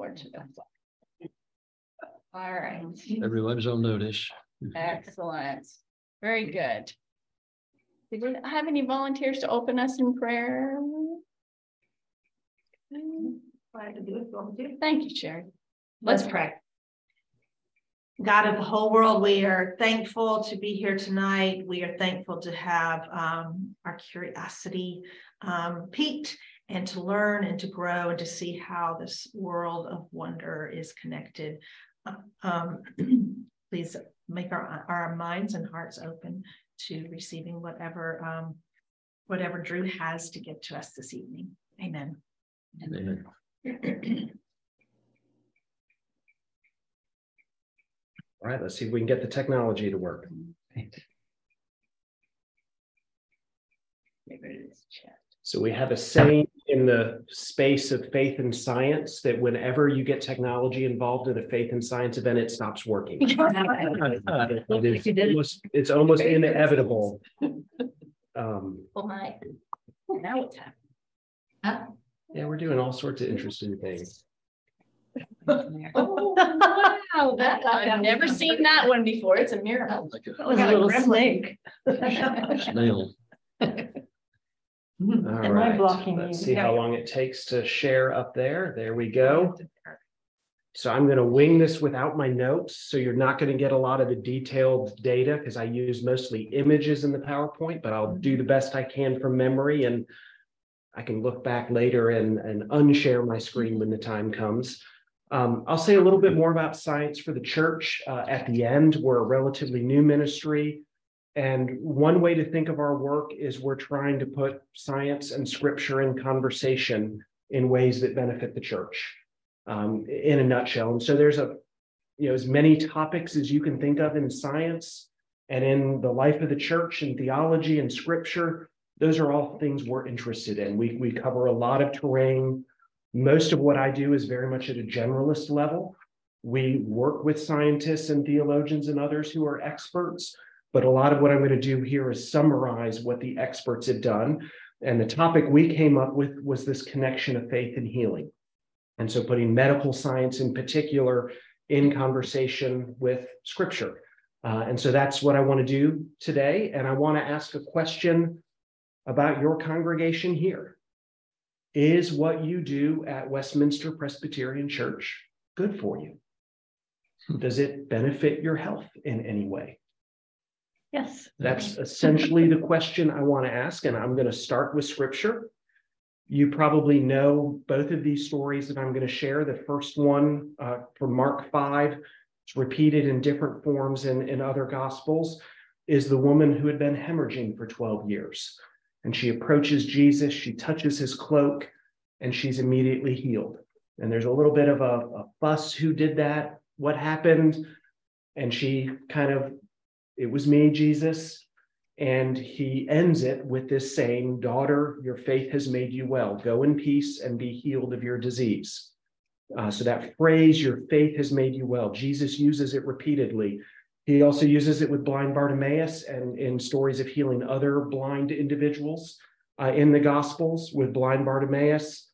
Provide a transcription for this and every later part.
forward to that. All right, Everybody's on notice. excellent. Very good. Did we have any volunteers to open us in prayer? Glad to do it, want me to? Thank you, Sherry. Let's pray. God of the whole world, we are thankful to be here tonight. We are thankful to have um, our curiosity um, piqued and to learn and to grow and to see how this world of wonder is connected. Um, please make our, our minds and hearts open to receiving whatever um, whatever Drew has to give to us this evening. Amen. Amen. All right, let's see if we can get the technology to work. So we have a saying in the space of faith and science that whenever you get technology involved in a faith and science event, it stops working. It's almost- It's almost inevitable. Um, Well, my, now it's happening. yeah, we're doing all sorts of interesting things. Oh, wow, that, I've never seen that one before. It's a miracle. Like a That was a little snake. Snail. All Am I right, blocking let's you? see how long it takes to share up there. There we go. So I'm gonna wing this without my notes, so you're not gonna get a lot of the detailed data because I use mostly images in the PowerPoint, but I'll do the best I can from memory and I can look back later and, and unshare my screen when the time comes. Um, I'll say a little bit more about science for the church uh, at the end. We're a relatively new ministry. And one way to think of our work is we're trying to put science and scripture in conversation in ways that benefit the church um, in a nutshell. And so there's a, you know, as many topics as you can think of in science and in the life of the church and theology and scripture. Those are all things we're interested in. We, we cover a lot of terrain. Most of what I do is very much at a generalist level. We work with scientists and theologians and others who are experts, but a lot of what I'm going to do here is summarize what the experts have done. And the topic we came up with was this connection of faith and healing. And so putting medical science in particular in conversation with scripture. Uh, and so that's what I want to do today. And I want to ask a question about your congregation here. Is what you do at Westminster Presbyterian Church good for you? Does it benefit your health in any way? Yes. That's essentially the question I want to ask, and I'm going to start with scripture. You probably know both of these stories that I'm going to share. The first one uh, from Mark 5, it's repeated in different forms in, in other gospels, is the woman who had been hemorrhaging for 12 years. And she approaches Jesus, she touches his cloak, and she's immediately healed. And there's a little bit of a, a fuss who did that, what happened. And she kind of it was me, Jesus. And he ends it with this saying, Daughter, your faith has made you well. Go in peace and be healed of your disease. Uh, so that phrase, your faith has made you well, Jesus uses it repeatedly. He also uses it with blind Bartimaeus and in stories of healing other blind individuals uh, in the Gospels with blind Bartimaeus.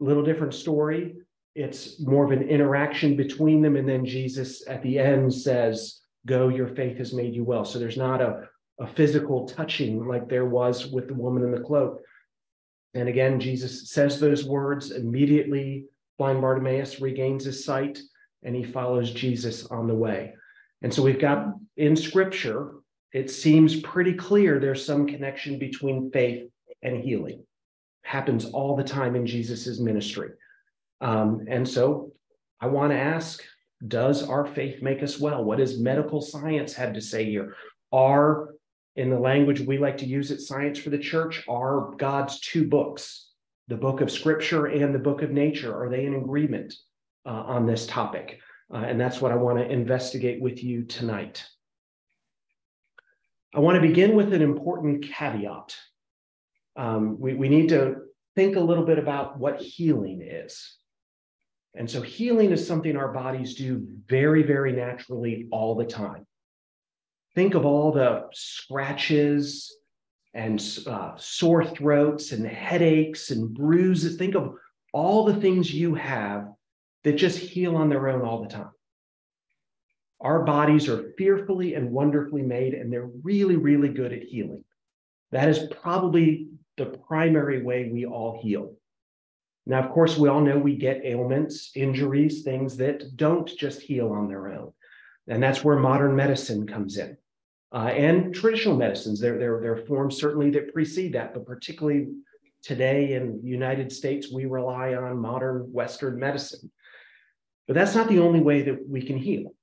Little different story. It's more of an interaction between them. And then Jesus at the end says, go, your faith has made you well. So there's not a, a physical touching like there was with the woman in the cloak. And again, Jesus says those words immediately. Blind Bartimaeus regains his sight and he follows Jesus on the way. And so we've got in scripture, it seems pretty clear there's some connection between faith and healing. Happens all the time in Jesus's ministry. Um, and so I want to ask does our faith make us well? What does medical science have to say here? Are, in the language we like to use at Science for the Church, are God's two books, the book of Scripture and the book of nature, are they in agreement uh, on this topic? Uh, and that's what I want to investigate with you tonight. I want to begin with an important caveat. Um, we, we need to think a little bit about what healing is. And so healing is something our bodies do very, very naturally all the time. Think of all the scratches and uh, sore throats and headaches and bruises. Think of all the things you have that just heal on their own all the time. Our bodies are fearfully and wonderfully made, and they're really, really good at healing. That is probably the primary way we all heal. Now, of course, we all know we get ailments, injuries, things that don't just heal on their own. And that's where modern medicine comes in. Uh, and traditional medicines, there, there, there are forms certainly that precede that, but particularly today in the United States, we rely on modern Western medicine. But that's not the only way that we can heal.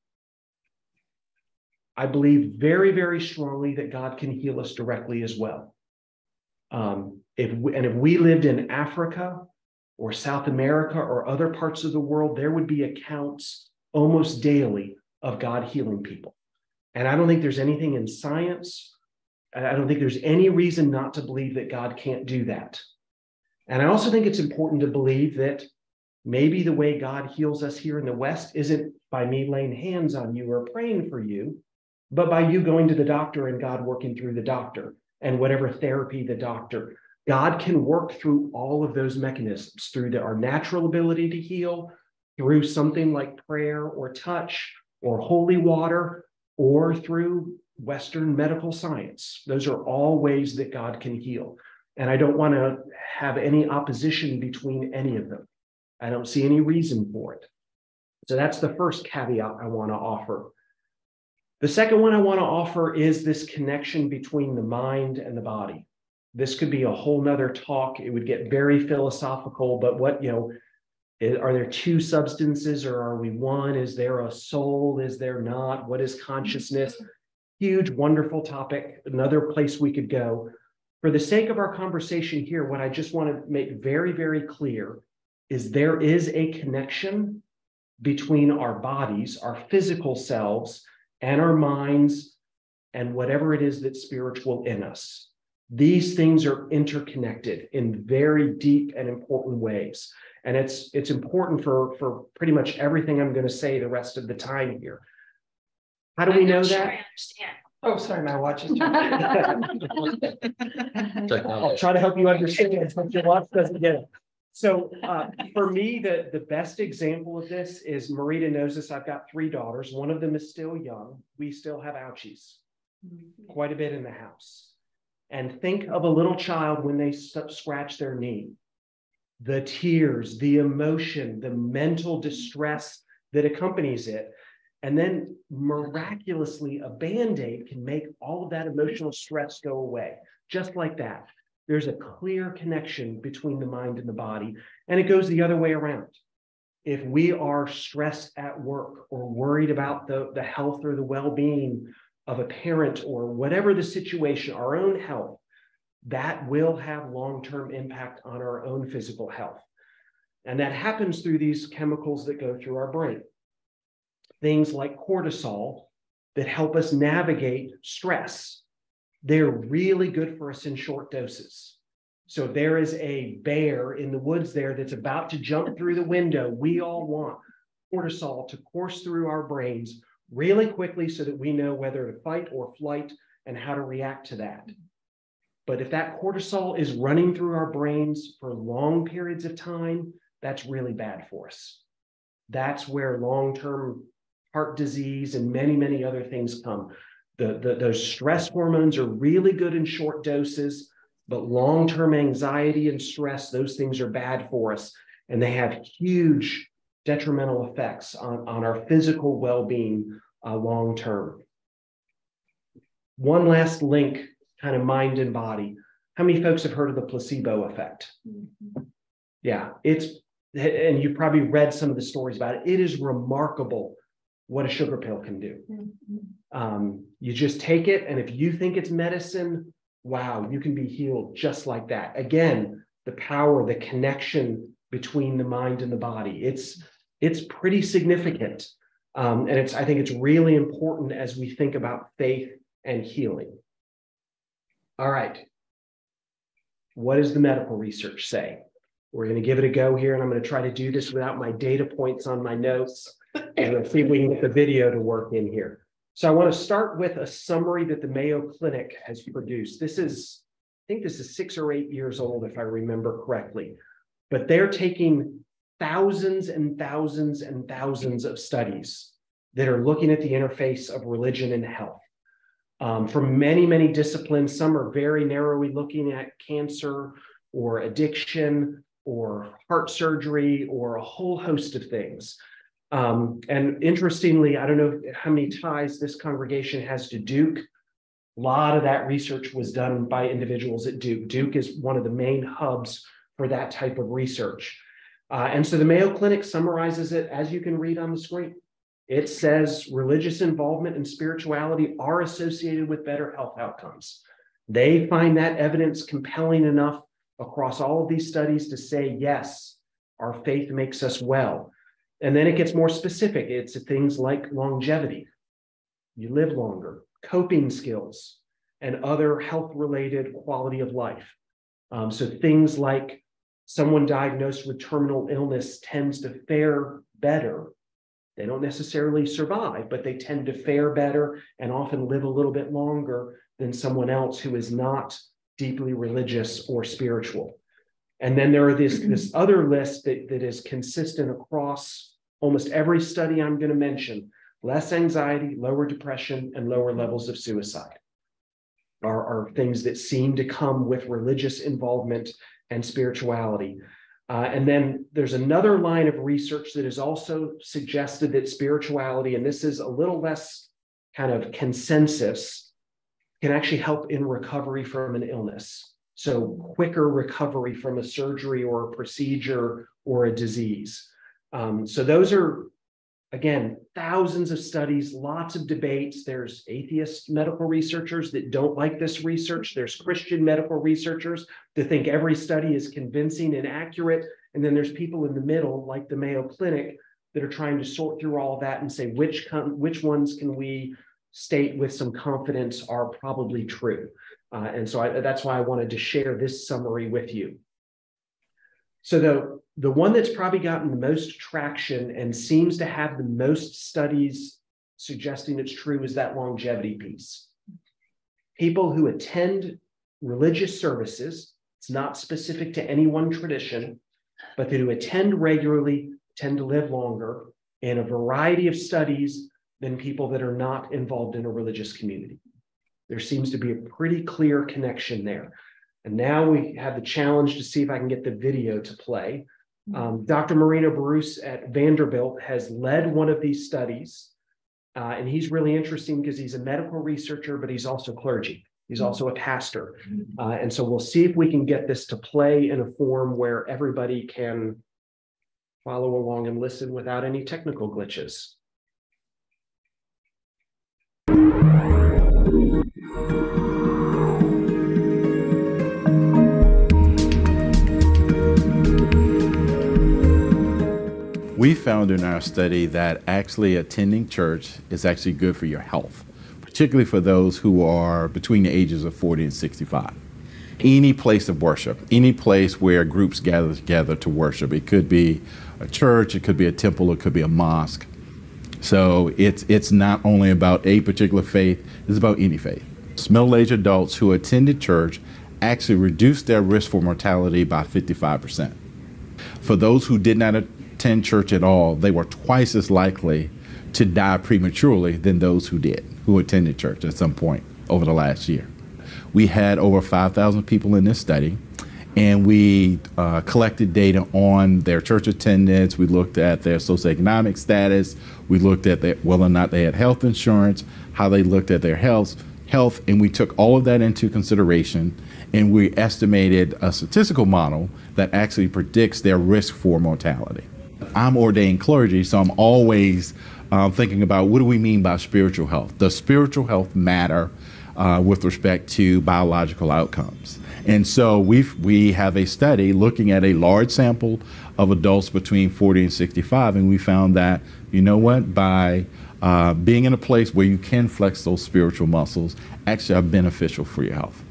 I believe very, very strongly that God can heal us directly as well. Um, if we, and if we lived in Africa or South America or other parts of the world, there would be accounts almost daily of God healing people. And I don't think there's anything in science. I don't think there's any reason not to believe that God can't do that. And I also think it's important to believe that maybe the way God heals us here in the West isn't by me laying hands on you or praying for you, but by you going to the doctor and God working through the doctor and whatever therapy the doctor. God can work through all of those mechanisms through the, our natural ability to heal, through something like prayer or touch or holy water, or through Western medical science. Those are all ways that God can heal. And I don't want to have any opposition between any of them. I don't see any reason for it. So that's the first caveat I want to offer. The second one I want to offer is this connection between the mind and the body. This could be a whole nother talk. It would get very philosophical, but what, you know, are there two substances or are we one? Is there a soul? Is there not? What is consciousness? Huge, wonderful topic. Another place we could go. For the sake of our conversation here, what I just want to make very, very clear is there is a connection between our bodies, our physical selves, and our minds and whatever it is that's spiritual in us. These things are interconnected in very deep and important ways. And it's it's important for, for pretty much everything I'm going to say the rest of the time here. How do we know sure that? I understand. Oh, sorry, my watch is. I'll try to help you understand, but your watch doesn't get it. So uh, for me, the, the best example of this is Marita knows this. I've got three daughters. One of them is still young. We still have ouchies quite a bit in the house. And think of a little child when they scratch their knee. The tears, the emotion, the mental distress that accompanies it. And then miraculously, a band aid can make all of that emotional stress go away, just like that. There's a clear connection between the mind and the body, and it goes the other way around. If we are stressed at work or worried about the, the health or the well being of a parent or whatever the situation, our own health, that will have long term impact on our own physical health. And that happens through these chemicals that go through our brain. Things like cortisol that help us navigate stress. They're really good for us in short doses. So if there is a bear in the woods there that's about to jump through the window. We all want cortisol to course through our brains really quickly so that we know whether to fight or flight and how to react to that. But if that cortisol is running through our brains for long periods of time, that's really bad for us. That's where long term heart disease and many, many other things come. The, the, those stress hormones are really good in short doses, but long term anxiety and stress, those things are bad for us. And they have huge detrimental effects on, on our physical well being uh, long term. One last link, kind of mind and body. How many folks have heard of the placebo effect? Yeah, it's, and you've probably read some of the stories about it. It is remarkable what a sugar pill can do. Um, you just take it, and if you think it's medicine, wow, you can be healed just like that. Again, the power, the connection between the mind and the body. It's it's pretty significant. Um, and it's I think it's really important as we think about faith and healing. All right. What does the medical research say? We're going to give it a go here, and I'm going to try to do this without my data points on my notes. And let's see if we can get the video to work in here. So I want to start with a summary that the Mayo Clinic has produced. This is, I think this is six or eight years old, if I remember correctly. But they're taking thousands and thousands and thousands of studies that are looking at the interface of religion and health. Um, from many, many disciplines, some are very narrowly looking at cancer or addiction or heart surgery or a whole host of things. Um, and interestingly, I don't know how many ties this congregation has to Duke. A lot of that research was done by individuals at Duke. Duke is one of the main hubs for that type of research. Uh, and so the Mayo Clinic summarizes it as you can read on the screen. It says religious involvement and spirituality are associated with better health outcomes. They find that evidence compelling enough across all of these studies to say, yes, our faith makes us well. And then it gets more specific. It's things like longevity. You live longer, coping skills, and other health related quality of life. Um, so things like someone diagnosed with terminal illness tends to fare better they don't necessarily survive, but they tend to fare better and often live a little bit longer than someone else who is not deeply religious or spiritual. And then there are this, this other list that, that is consistent across almost every study I'm going to mention less anxiety, lower depression, and lower levels of suicide are, are things that seem to come with religious involvement and spirituality. Uh, and then there's another line of research that has also suggested that spirituality, and this is a little less kind of consensus, can actually help in recovery from an illness. So, quicker recovery from a surgery or a procedure or a disease. Um, so, those are again, thousands of studies, lots of debates. There's atheist medical researchers that don't like this research. There's Christian medical researchers that think every study is convincing and accurate. And then there's people in the middle, like the Mayo Clinic, that are trying to sort through all that and say which which ones can we state with some confidence are probably true. Uh, and so I, that's why I wanted to share this summary with you. So the, the one that's probably gotten the most traction and seems to have the most studies suggesting it's true is that longevity piece. People who attend religious services, it's not specific to any one tradition, but that who attend regularly tend to live longer in a variety of studies than people that are not involved in a religious community. There seems to be a pretty clear connection there. And now we have the challenge to see if I can get the video to play. Um, Dr. Marino Bruce at Vanderbilt has led one of these studies. Uh, and he's really interesting because he's a medical researcher, but he's also clergy. He's also a pastor. Uh, and so we'll see if we can get this to play in a form where everybody can follow along and listen without any technical glitches. We found in our study that actually attending church is actually good for your health, particularly for those who are between the ages of 40 and 65. Any place of worship, any place where groups gather together to worship. It could be a church, it could be a temple, it could be a mosque. So it's it's not only about a particular faith, it's about any faith. Middle-aged adults who attended church actually reduced their risk for mortality by 55%. For those who did not attend church at all, they were twice as likely to die prematurely than those who did, who attended church at some point over the last year. We had over 5,000 people in this study, and we uh, collected data on their church attendance. We looked at their socioeconomic status. We looked at their, whether or not they had health insurance, how they looked at their health, health, and we took all of that into consideration and we estimated a statistical model that actually predicts their risk for mortality. I'm ordained clergy, so I'm always um, thinking about what do we mean by spiritual health? Does spiritual health matter uh, with respect to biological outcomes? And so we we have a study looking at a large sample of adults between 40 and 65, and we found that you know what by uh, being in a place where you can flex those spiritual muscles actually are beneficial for your health.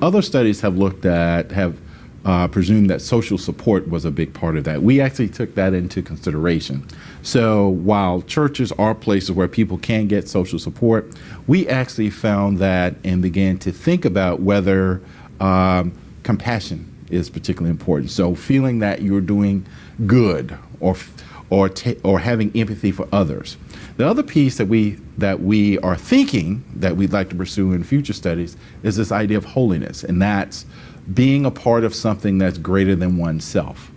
Other studies have looked at have uh, that social support was a big part of that. We actually took that into consideration. So while churches are places where people can get social support, we actually found that and began to think about whether um, compassion is particularly important. So feeling that you're doing good or or or having empathy for others. The other piece that we that we are thinking that we'd like to pursue in future studies is this idea of holiness, and that's being a part of something that's greater than oneself.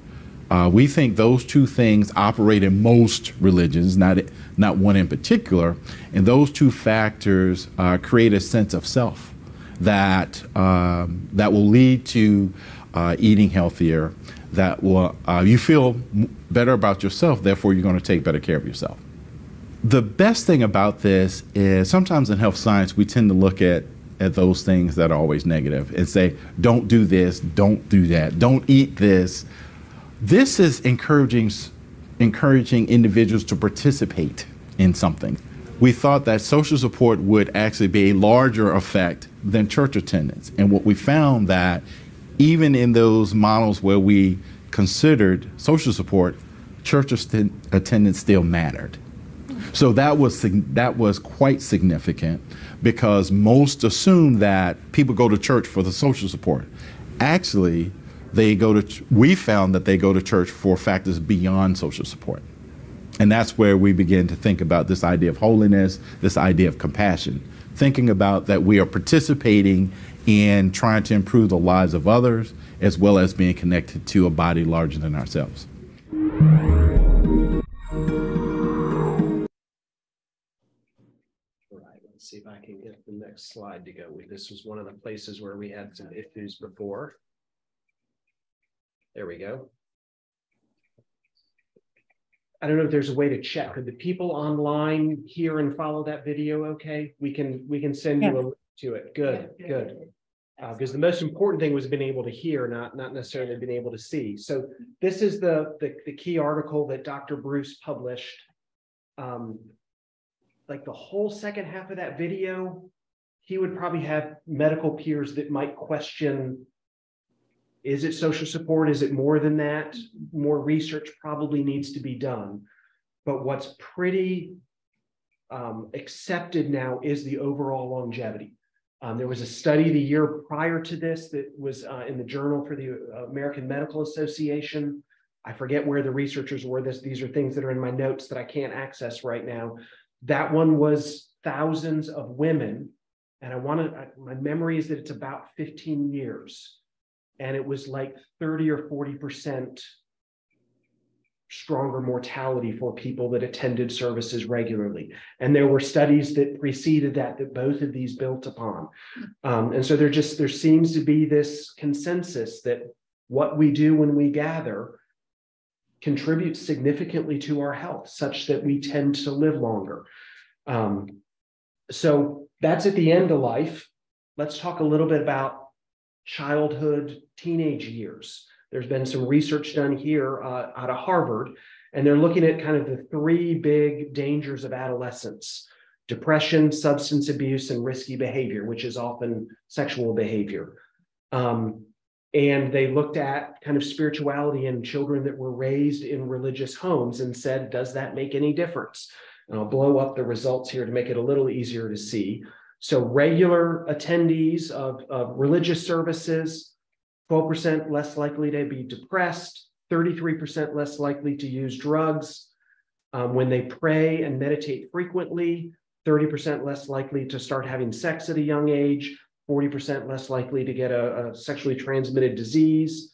Uh, we think those two things operate in most religions, not not one in particular, and those two factors uh, create a sense of self that um, that will lead to uh, eating healthier. That will uh, you feel better about yourself, therefore you're going to take better care of yourself. The best thing about this is sometimes in health science we tend to look at at those things that are always negative and say, don't do this, don't do that, don't eat this. This is encouraging encouraging individuals to participate in something. We thought that social support would actually be a larger effect than church attendance. And what we found that even in those models where we considered social support, church attendance still mattered. So that was that was quite significant because most assume that people go to church for the social support. Actually, they go to we found that they go to church for factors beyond social support. And that's where we begin to think about this idea of holiness, this idea of compassion, thinking about that we are participating in trying to improve the lives of others as well as being connected to a body larger than ourselves. See if I can get the next slide to go. This was one of the places where we had some issues before. There we go. I don't know if there's a way to check. Could the people online hear and follow that video okay? We can we can send you a link to it. Good, yeah, good. Because uh, the most important thing was being able to hear, not not necessarily being able to see. So this is the the, the key article that Dr. Bruce published um, like the whole second half of that video, he would probably have medical peers that might question is it social support? Is it more than that? More research probably needs to be done. But what's pretty um, accepted now is the overall longevity. Um, there was a study the year prior to this that was uh, in the Journal for the American Medical Association. I forget where the researchers were. This these are things that are in my notes that I can't access right now. That one was thousands of women. And I want to, my memory is that it's about 15 years. And it was like 30 or 40% stronger mortality for people that attended services regularly. And there were studies that preceded that, that both of these built upon. Um, and so there just, there seems to be this consensus that what we do when we gather contributes significantly to our health, such that we tend to live longer. Um, so that's at the end of life. Let's talk a little bit about childhood, teenage years. There's been some research done here uh, out of Harvard, and they're looking at kind of the three big dangers of adolescence depression, substance abuse, and risky behavior, which is often sexual behavior. Um, and they looked at kind of spirituality in children that were raised in religious homes and said, does that make any difference? And I'll blow up the results here to make it a little easier to see. So regular attendees of, of religious services, 12% less likely to be depressed, 33% less likely to use drugs. Um, when they pray and meditate frequently, 30% less likely to start having sex at a young age, 40% less likely to get a, a sexually transmitted disease.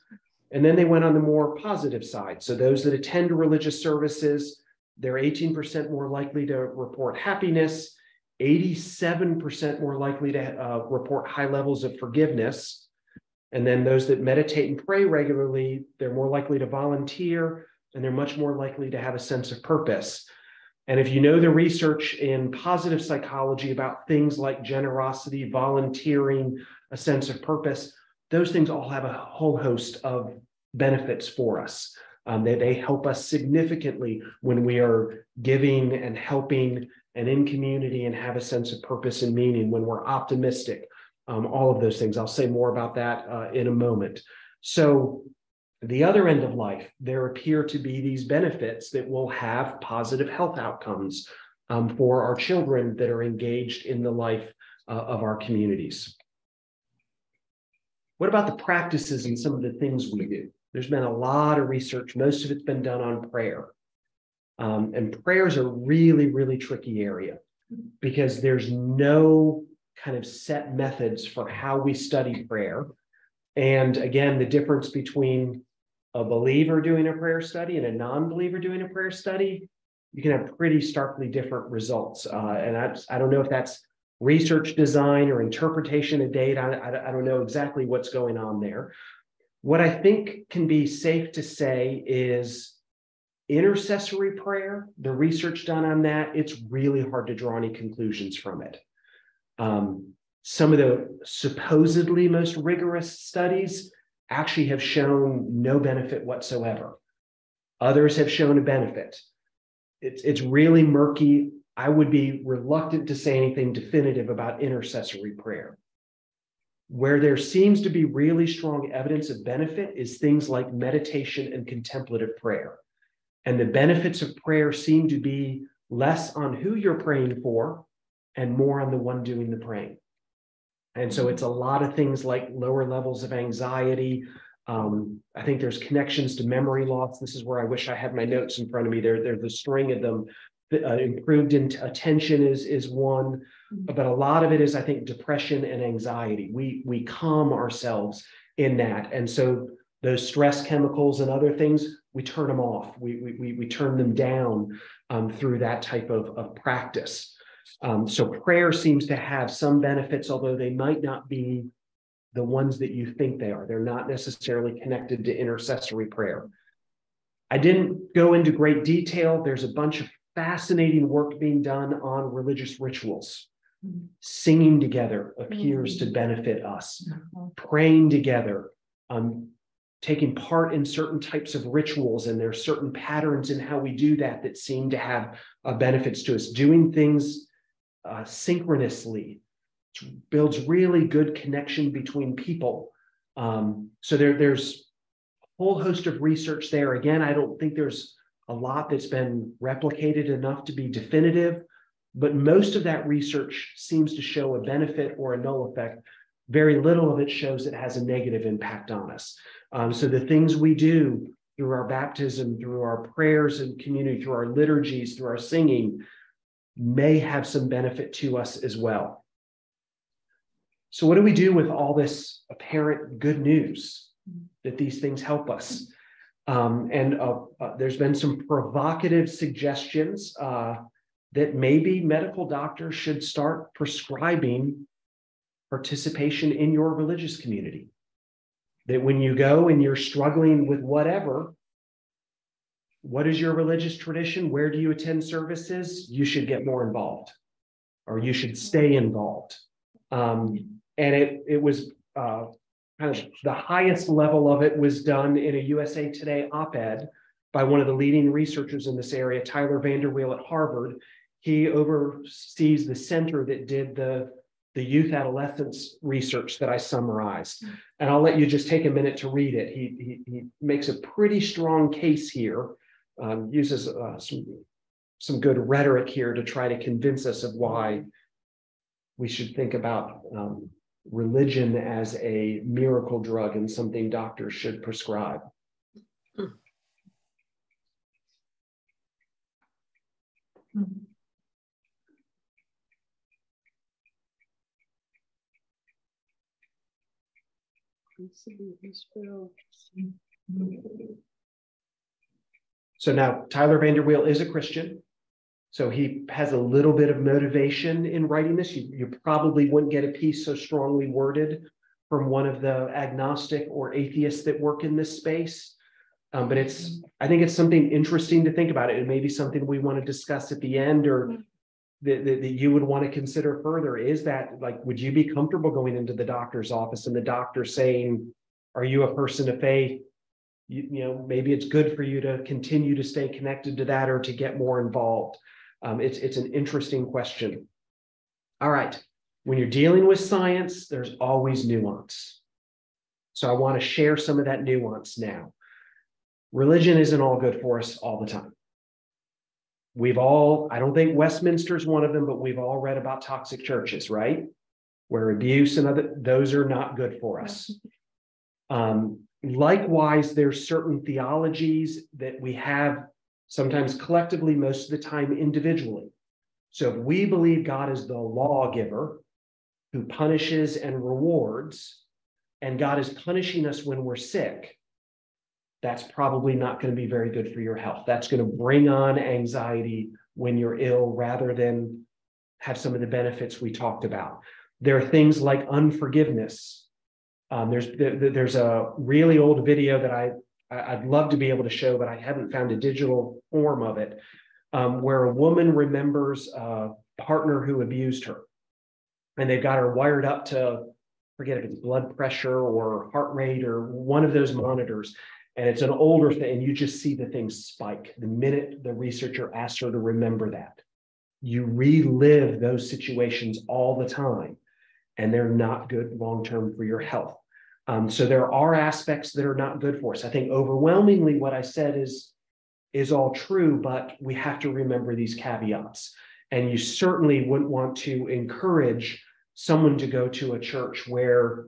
And then they went on the more positive side. So those that attend religious services, they're 18% more likely to report happiness, 87% more likely to uh, report high levels of forgiveness. And then those that meditate and pray regularly, they're more likely to volunteer and they're much more likely to have a sense of purpose. And if you know the research in positive psychology about things like generosity, volunteering, a sense of purpose, those things all have a whole host of benefits for us. Um, they, they help us significantly when we are giving and helping and in community and have a sense of purpose and meaning, when we're optimistic, um, all of those things. I'll say more about that uh, in a moment. So the other end of life, there appear to be these benefits that will have positive health outcomes um, for our children that are engaged in the life uh, of our communities. What about the practices and some of the things we do? There's been a lot of research. Most of it's been done on prayer. Um, and prayer is a really, really tricky area because there's no kind of set methods for how we study prayer. And again, the difference between a believer doing a prayer study and a non-believer doing a prayer study, you can have pretty starkly different results. Uh, and I, I don't know if that's research design or interpretation of data. I, I, don't know exactly what's going on there. What I think can be safe to say is intercessory prayer, the research done on that, it's really hard to draw any conclusions from it. Um, some of the supposedly most rigorous studies actually have shown no benefit whatsoever. Others have shown a benefit. It's, it's really murky. I would be reluctant to say anything definitive about intercessory prayer. Where there seems to be really strong evidence of benefit is things like meditation and contemplative prayer. And the benefits of prayer seem to be less on who you're praying for and more on the one doing the praying. And so it's a lot of things like lower levels of anxiety. Um, I think there's connections to memory loss. This is where I wish I had my notes in front of me. There, there's a string of them. Uh, improved in attention is is one, but a lot of it is, I think, depression and anxiety. We we calm ourselves in that, and so those stress chemicals and other things, we turn them off. We we we, we turn them down um, through that type of, of practice. Um, so prayer seems to have some benefits, although they might not be the ones that you think they are. They're not necessarily connected to intercessory prayer. I didn't go into great detail. There's a bunch of fascinating work being done on religious rituals. Singing together appears to benefit us. Praying together, um, taking part in certain types of rituals, and there are certain patterns in how we do that that seem to have uh, benefits to us. Doing things uh, synchronously builds really good connection between people. Um, so there, there's a whole host of research there. Again, I don't think there's a lot that's been replicated enough to be definitive, but most of that research seems to show a benefit or a null effect. Very little of it shows it has a negative impact on us. Um, so the things we do through our baptism, through our prayers and community, through our liturgies, through our singing, may have some benefit to us as well. So, what do we do with all this apparent good news that these things help us? Um, and uh, uh, there's been some provocative suggestions uh, that maybe medical doctors should start prescribing participation in your religious community. That when you go and you're struggling with whatever, what is your religious tradition? Where do you attend services? You should get more involved or you should stay involved. Um, and it, it was uh, kind of the highest level of it was done in a USA Today op ed by one of the leading researchers in this area, Tyler VanderWeele at Harvard. He oversees the center that did the, the youth adolescence research that I summarized. And I'll let you just take a minute to read it. He, he, he makes a pretty strong case here um, uses uh, some some good rhetoric here to try to convince us of why we should think about um, religion as a miracle drug and something doctors should prescribe. So now Tyler VanderWeele is a Christian. So he has a little bit of motivation in writing this. You, you probably wouldn't get a piece so strongly worded from one of the agnostic or atheists that work in this space. Um, but it's, I think it's something interesting to think about it. It may be something we want to discuss at the end or that, that, that you would want to consider further. Is that like, would you be comfortable going into the doctor's office and the doctor saying, are you a person of faith? You, you know, maybe it's good for you to continue to stay connected to that or to get more involved. Um, it's, it's an interesting question. All right. When you're dealing with science, there's always nuance. So I want to share some of that nuance now. Religion isn't all good for us all the time. We've all, I don't think Westminster is one of them, but we've all read about toxic churches, right? Where abuse and other, those are not good for us. Um, likewise, there's certain theologies that we have sometimes collectively, most of the time individually. So if we believe God is the lawgiver who punishes and rewards, and God is punishing us when we're sick, that's probably not going to be very good for your health. That's going to bring on anxiety when you're ill rather than have some of the benefits we talked about. There are things like unforgiveness. Um, there's there's a really old video that I I'd love to be able to show, but I haven't found a digital form of it, um, where a woman remembers a partner who abused her, and they've got her wired up to forget if it's blood pressure or heart rate or one of those monitors. And it's an older thing, and you just see the thing spike the minute the researcher asks her to remember that. You relive those situations all the time, and they're not good long term for your health. Um, so there are aspects that are not good for us. I think overwhelmingly what I said is is all true, but we have to remember these caveats. And you certainly wouldn't want to encourage someone to go to a church where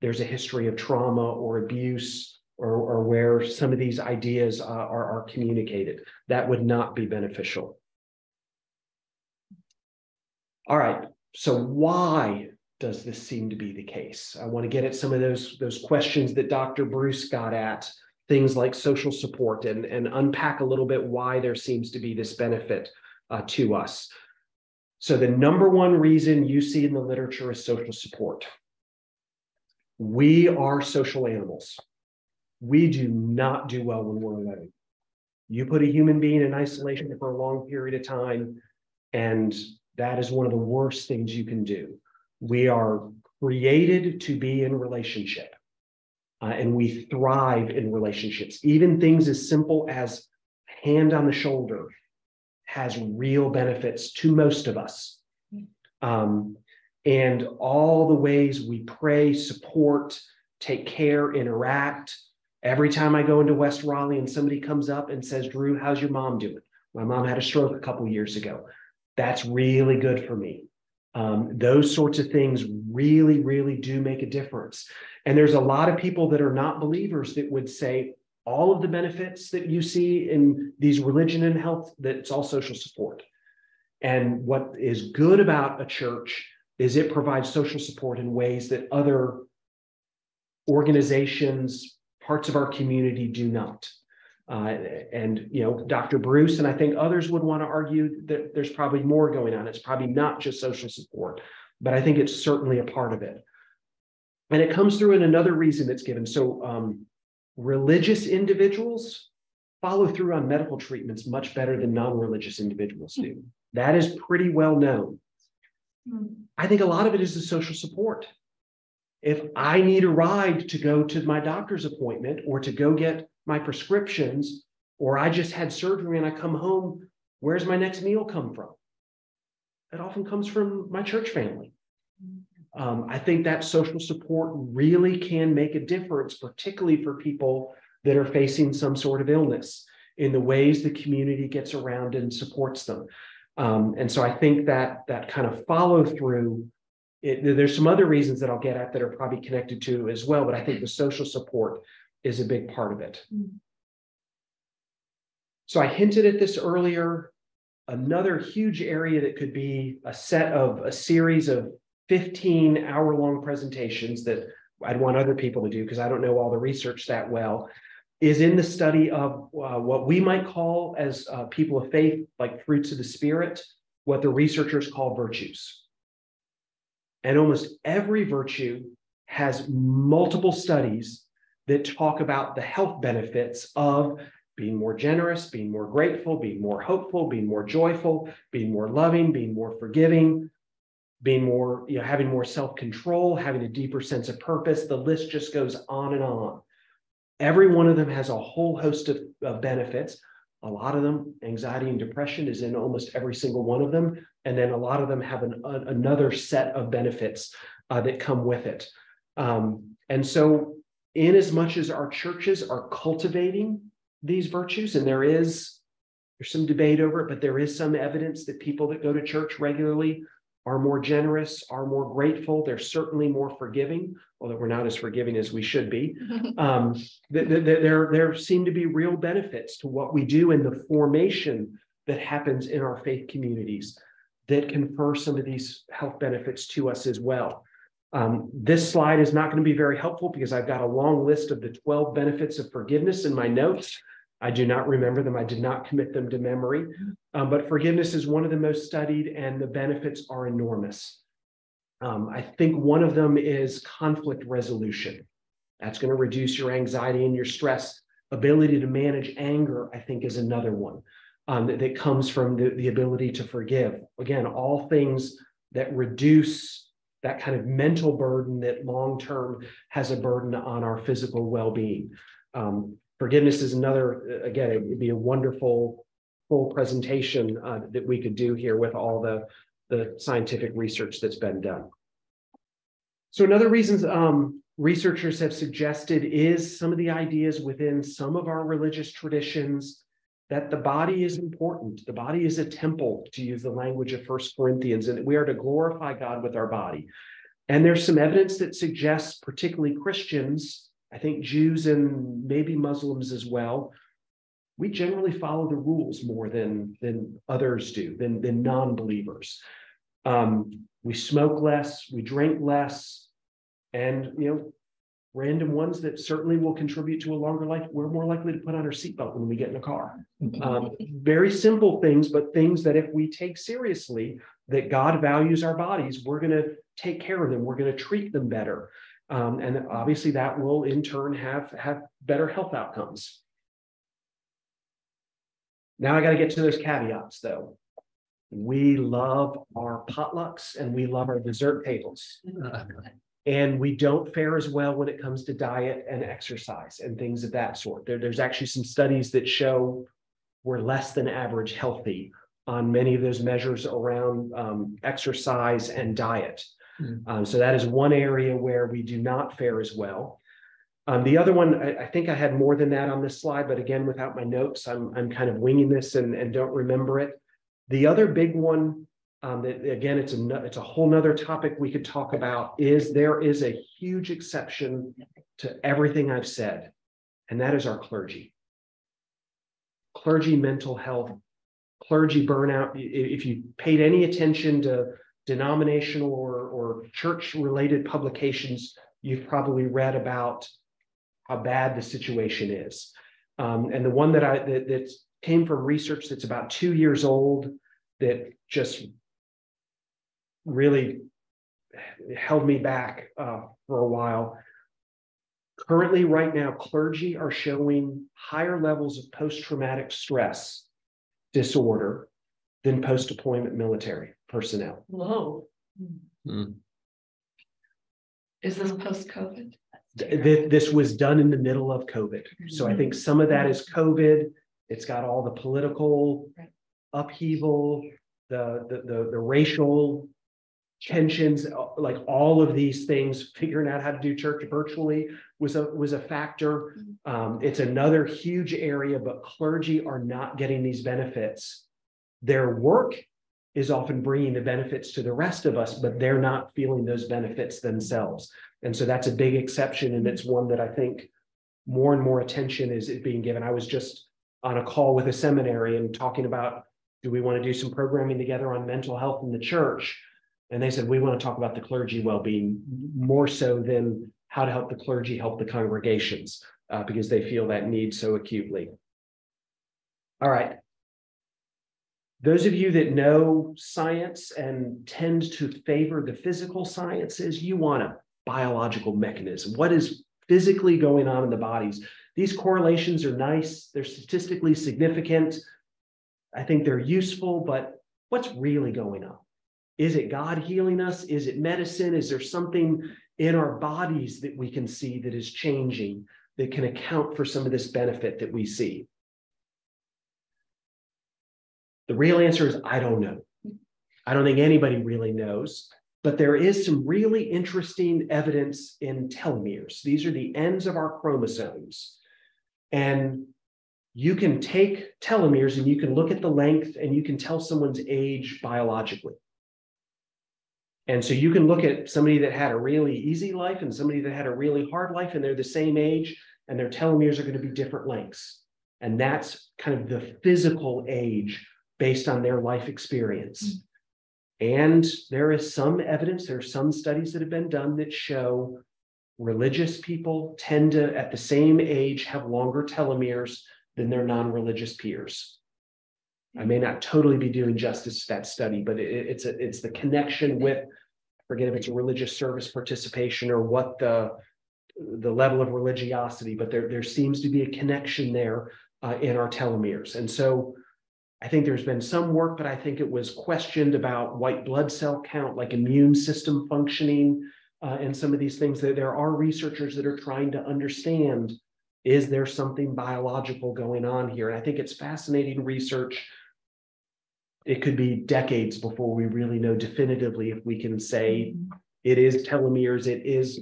there's a history of trauma or abuse or, or where some of these ideas uh, are, are communicated. That would not be beneficial. All right, so why does this seem to be the case? I want to get at some of those, those questions that Dr. Bruce got at, things like social support, and, and unpack a little bit why there seems to be this benefit uh, to us. So, the number one reason you see in the literature is social support. We are social animals. We do not do well when we're alone. You put a human being in isolation for a long period of time, and that is one of the worst things you can do. We are created to be in relationship, uh, and we thrive in relationships. Even things as simple as hand on the shoulder has real benefits to most of us. Um, and all the ways we pray, support, take care, interact. Every time I go into West Raleigh and somebody comes up and says, Drew, how's your mom doing? My mom had a stroke a couple years ago. That's really good for me. Um, those sorts of things really, really do make a difference. And there's a lot of people that are not believers that would say all of the benefits that you see in these religion and health, that it's all social support. And what is good about a church is it provides social support in ways that other organizations, parts of our community do not. Uh, and you know, Dr. Bruce and I think others would want to argue that there's probably more going on. It's probably not just social support, but I think it's certainly a part of it. And it comes through in another reason that's given. So, um, religious individuals follow through on medical treatments much better than non-religious individuals do. That is pretty well known. I think a lot of it is the social support. If I need a ride to go to my doctor's appointment or to go get my prescriptions, or I just had surgery and I come home, where's my next meal come from? It often comes from my church family. Um, I think that social support really can make a difference, particularly for people that are facing some sort of illness in the ways the community gets around and supports them. Um, and so I think that that kind of follow through. It, there's some other reasons that I'll get at that are probably connected to as well, but I think the social support is a big part of it. So I hinted at this earlier. Another huge area that could be a set of a series of 15 hour long presentations that I'd want other people to do because I don't know all the research that well is in the study of uh, what we might call as uh, people of faith, like fruits of the spirit, what the researchers call virtues. And almost every virtue has multiple studies that talk about the health benefits of being more generous, being more grateful, being more hopeful, being more joyful, being more loving, being more forgiving, being more, you know, having more self-control, having a deeper sense of purpose. The list just goes on and on. Every one of them has a whole host of, of benefits. A lot of them, anxiety and depression is in almost every single one of them. And then a lot of them have an, a, another set of benefits uh, that come with it. Um, and so in as much as our churches are cultivating these virtues, and there is there's some debate over it, but there is some evidence that people that go to church regularly are more generous, are more grateful. They're certainly more forgiving, although we're not as forgiving as we should be. Um, th- th- th- there, there seem to be real benefits to what we do in the formation that happens in our faith communities that confer some of these health benefits to us as well. Um, this slide is not going to be very helpful because I've got a long list of the 12 benefits of forgiveness in my notes. I do not remember them. I did not commit them to memory. Um, but forgiveness is one of the most studied, and the benefits are enormous. Um, I think one of them is conflict resolution. That's going to reduce your anxiety and your stress. Ability to manage anger, I think, is another one um, that, that comes from the, the ability to forgive. Again, all things that reduce that kind of mental burden that long term has a burden on our physical well being. Um, forgiveness is another, again, it would be a wonderful full presentation uh, that we could do here with all the, the scientific research that's been done. So another reasons um, researchers have suggested is some of the ideas within some of our religious traditions that the body is important. The body is a temple, to use the language of First Corinthians, and we are to glorify God with our body. And there's some evidence that suggests, particularly Christians, I think Jews and maybe Muslims as well, we generally follow the rules more than than others do, than than non-believers. Um, we smoke less, we drink less, and you know, random ones that certainly will contribute to a longer life. We're more likely to put on our seatbelt when we get in a car. Um, very simple things, but things that if we take seriously, that God values our bodies, we're going to take care of them. We're going to treat them better. Um, and obviously that will in turn have, have better health outcomes. Now I got to get to those caveats though. We love our potlucks and we love our dessert tables. And we don't fare as well when it comes to diet and exercise and things of that sort. There, there's actually some studies that show we're less than average healthy on many of those measures around um, exercise and diet. Mm. Um, so that is one area where we do not fare as well. Um, the other one, I, I, think I had more than that on this slide, but again, without my notes, I'm, I'm kind of winging this and, and don't remember it. The other big one um, again, it's a it's a whole nother topic we could talk about. Is there is a huge exception to everything I've said, and that is our clergy. Clergy mental health, clergy burnout. If you paid any attention to denominational or, or church related publications, you've probably read about how bad the situation is. Um, and the one that I that, that came from research that's about two years old that just really held me back uh, for a while. Currently, right now, clergy are showing higher levels of post traumatic stress disorder than post deployment military personnel. Whoa. Mm. Is this post-COVID? Th- This was done in the middle of COVID. So I think some of that is COVID. It's got all the political Right. upheaval, the, the, the, the racial tensions, uh, like all of these things, figuring out how to do church virtually was a, was a factor. Um, it's another huge area, but clergy are not getting these benefits. Their work is often bringing the benefits to the rest of us, but they're not feeling those benefits themselves. And so that's a big exception. And it's one that I think more and more attention is being given. I was just on a call with a seminary and talking about do we want to do some programming together on mental health in the church? And they said, we want to talk about the clergy well-being more so than how to help the clergy help the congregations uh, because they feel that need so acutely. All right. Those of you that know science and tend to favor the physical sciences, you want a biological mechanism. What is physically going on in the bodies? These correlations are nice, they're statistically significant. I think they're useful, but what's really going on? Is it God healing us? Is it medicine? Is there something in our bodies that we can see that is changing that can account for some of this benefit that we see? The real answer is I don't know. I don't think anybody really knows, but there is some really interesting evidence in telomeres. These are the ends of our chromosomes. And you can take telomeres and you can look at the length and you can tell someone's age biologically. And so you can look at somebody that had a really easy life and somebody that had a really hard life, and they're the same age, and their telomeres are going to be different lengths. And that's kind of the physical age based on their life experience. Mm. And there is some evidence, there are some studies that have been done that show religious people tend to, at the same age, have longer telomeres than their non-religious peers. I may not totally be doing justice to that study, but it, it's a, it's the connection with, forget if it's a religious service participation or what the the level of religiosity, but there there seems to be a connection there uh, in our telomeres, and so I think there's been some work, but I think it was questioned about white blood cell count, like immune system functioning, uh, and some of these things. That there are researchers that are trying to understand is there something biological going on here? And I think it's fascinating research. It could be decades before we really know definitively if we can say it is telomeres, it is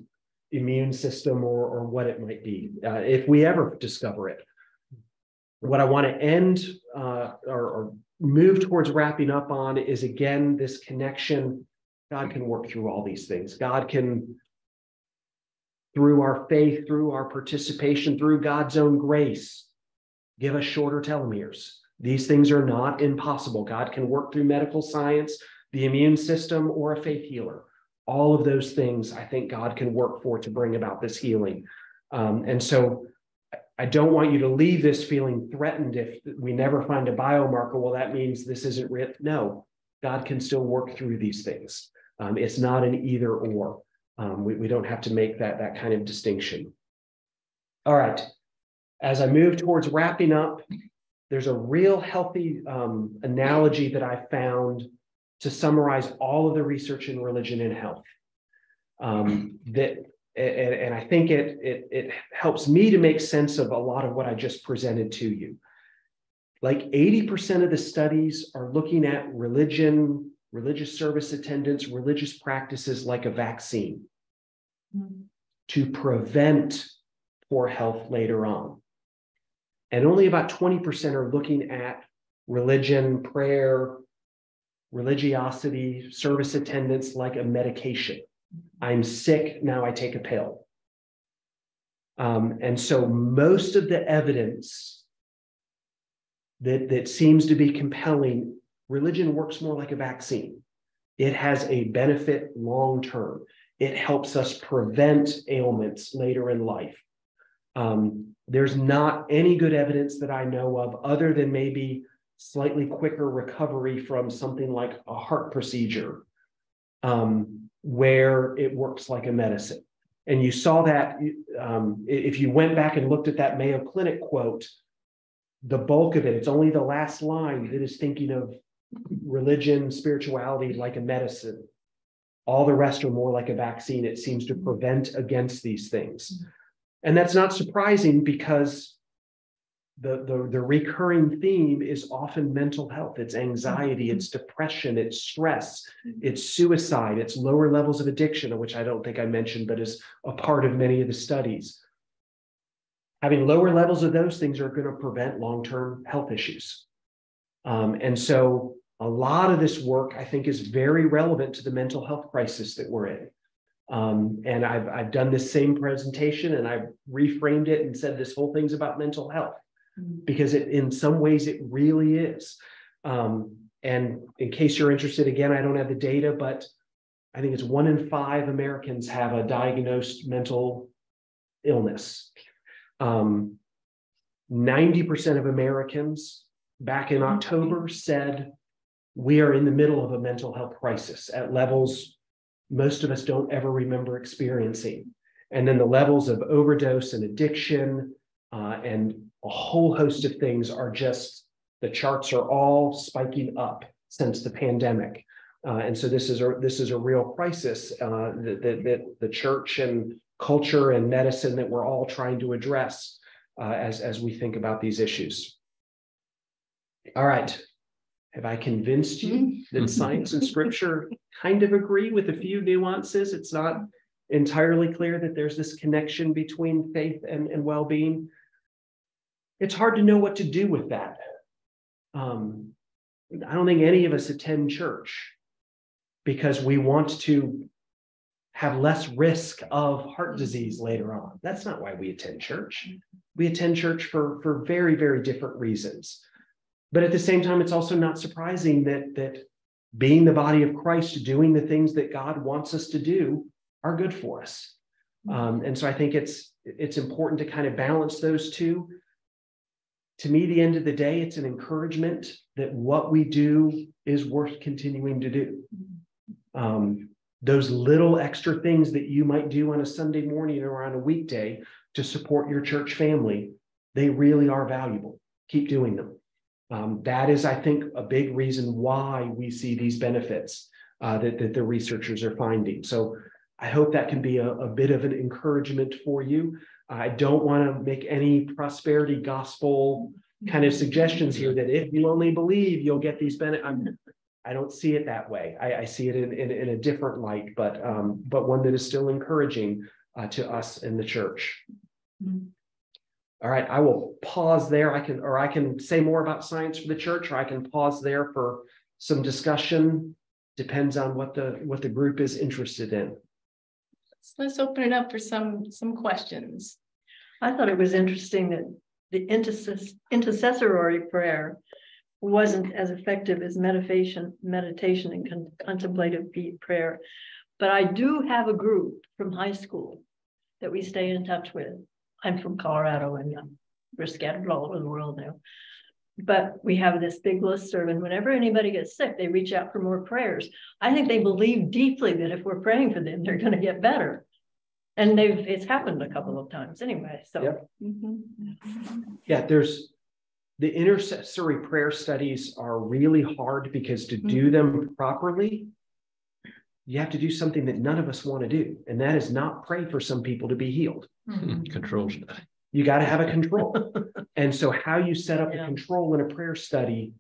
immune system, or, or what it might be, uh, if we ever discover it. What I want to end uh, or, or move towards wrapping up on is again this connection. God can work through all these things. God can through our faith, through our participation, through God's own grace, give us shorter telomeres. These things are not impossible. God can work through medical science, the immune system, or a faith healer. All of those things I think God can work for to bring about this healing. Um, and so I don't want you to leave this feeling threatened if we never find a biomarker. Well, that means this isn't real. No, God can still work through these things. Um, it's not an either or. Um, we, we don't have to make that, that kind of distinction. All right. As I move towards wrapping up, there's a real healthy um, analogy that I found to summarize all of the research in religion and health. Um, that and, and, I think it, it it helps me to make sense of a lot of what I just presented to you. Like 80% of the studies are looking at religion, religious service attendance, religious practices like a vaccine mm-hmm. to prevent poor health later on. And only about 20% are looking at religion, prayer, religiosity, service attendance like a medication. I'm sick, now I take a pill. Um, and so most of the evidence that, that seems to be compelling religion works more like a vaccine. It has a benefit long term. It helps us prevent ailments later in life. Um, there's not any good evidence that I know of, other than maybe slightly quicker recovery from something like a heart procedure, um, where it works like a medicine. And you saw that um, if you went back and looked at that Mayo Clinic quote, the bulk of it, it's only the last line that is thinking of religion, spirituality like a medicine. All the rest are more like a vaccine. It seems to prevent against these things. And that's not surprising because the, the, the recurring theme is often mental health. It's anxiety, it's depression, it's stress, it's suicide, it's lower levels of addiction, which I don't think I mentioned, but is a part of many of the studies. Having lower levels of those things are going to prevent long term health issues. Um, and so a lot of this work, I think, is very relevant to the mental health crisis that we're in. Um, and I've, I've done this same presentation and I've reframed it and said this whole thing's about mental health mm-hmm. because it, in some ways it really is. Um, and in case you're interested, again, I don't have the data, but I think it's one in five Americans have a diagnosed mental illness. Um, 90% of Americans back in October said we are in the middle of a mental health crisis at levels most of us don't ever remember experiencing. And then the levels of overdose and addiction uh, and a whole host of things are just the charts are all spiking up since the pandemic. Uh, and so this is a this is a real crisis uh, that, that, that, the church and culture and medicine that we're all trying to address uh, as as we think about these issues. All right. Have I convinced you that science and scripture kind of agree with a few nuances? It's not entirely clear that there's this connection between faith and, and well being. It's hard to know what to do with that. Um, I don't think any of us attend church. because we want to have less risk of heart disease later on. That's not why we attend church. We attend church for, for very, very different reasons. But at the same time, it's also not surprising that, that being the body of Christ, doing the things that God wants us to do are good for us. Um, and so I think it's it's important to kind of balance those two. To me, the end of the day, it's an encouragement that what we do is worth continuing to do. Um, those little extra things that you might do on a Sunday morning or on a weekday to support your church family, they really are valuable. Keep doing them. Um, that is, I think, a big reason why we see these benefits uh, that, that the researchers are finding. So I hope that can be a, a bit of an encouragement for you. I don't want to make any prosperity gospel kind of suggestions here that if you only believe, you'll get these benefits. I don't see it that way. I, I see it in, in, in, a different light, but um, but one that is still encouraging uh, to us in the church. Mm-hmm. All right, I will pause there. I can, or I can say more about science for the church, or I can pause there for some discussion. Depends on what the what the group is interested in. So let's open it up for some some questions. I thought it was interesting that the intercess- intercessory prayer wasn't as effective as meditation, meditation and con- contemplative prayer. But I do have a group from high school that we stay in touch with. I'm from Colorado and um, we're scattered all over the world now. But we have this big list serve, and whenever anybody gets sick, they reach out for more prayers. I think they believe deeply that if we're praying for them, they're going to get better. And they've it's happened a couple of times anyway. So Yep. Mm-hmm. Yeah, there's the intercessory prayer studies are really hard because to do them properly, you have to do something that none of us want to do, and that is not pray for some people to be healed. Control study. You got to have a control. and so how you set up a control in a prayer study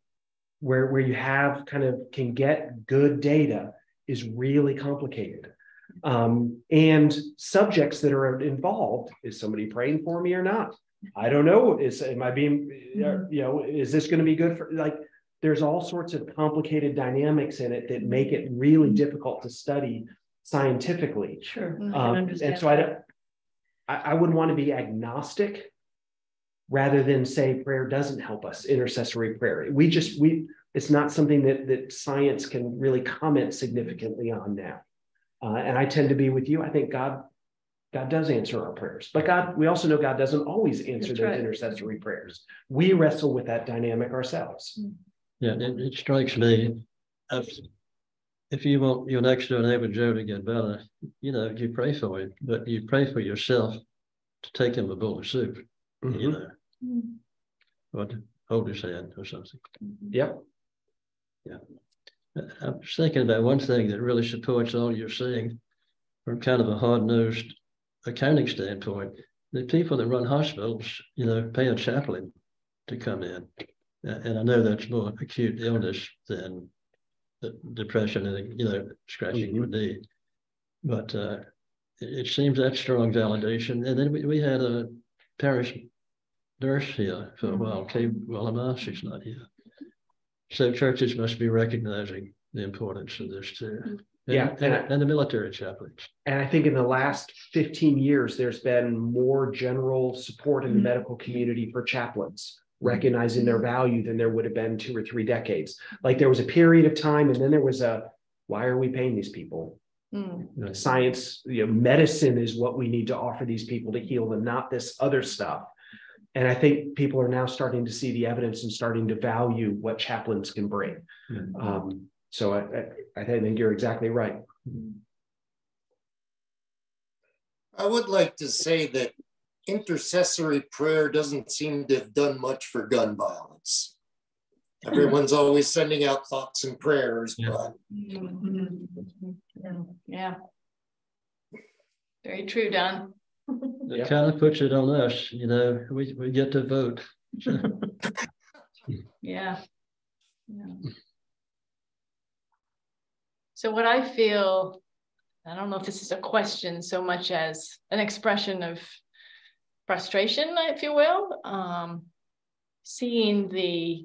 where where you have kind of can get good data is really complicated. Um, and subjects that are involved is somebody praying for me or not? I don't know. Is am I being uh, you know is this going to be good for like there's all sorts of complicated dynamics in it that make it really difficult to study scientifically. sure, Um, can Um, and so I don't, I, I would want to be agnostic rather than say prayer doesn't help us, intercessory prayer. We just, we, it's not something that, that science can really comment significantly on now. Uh, and I tend to be with you. I think God, God does answer our prayers, but God, we also know God doesn't always answer That's those right. intercessory prayers. We wrestle with that dynamic ourselves. Yeah, it, it strikes me. If, if you want your next door neighbor Joe to get better, you know, you pray for him, but you pray for yourself to take him a bowl of soup, you Mhm. know, or to hold his hand or something. Yep. Yeah. I was thinking about one thing that really supports all you're saying from kind of a hard nosed accounting standpoint. The people that run hospitals, you know, pay a chaplain to come in. And I know that's more acute illness than the depression and, you know, scratching your mm-hmm. knee. But uh, it, it seems that strong validation. And then we, we had a parish nurse here for a mm-hmm. while, Kay Wallama, she's not here. So churches must be recognizing the importance of this too. Mm-hmm. And- Yeah, And, and and the military chaplains. And I think in the last fifteen years, there's been more general support in the medical community for chaplains. Recognizing their value than there would have been two or three decades. Like there was a period of time and then there was a, why are we paying these people? Mm. Science, you know, medicine is what we need to offer these people to heal them, not this other stuff. And I think people are now starting to see the evidence and starting to value what chaplains can bring. Mhm. Um, so I, I, I think you're exactly right. I would like to say that intercessory prayer doesn't seem to have done much for gun violence. Everyone's always sending out thoughts and prayers, Yeah. but Mm-hmm. Yeah. Very true, Don. It Yep. kind of puts it on us, you know, we, we get to vote. Yeah. Yeah. So what I feel, I don't know if this is a question so much as an expression of frustration, if you will, um, seeing the,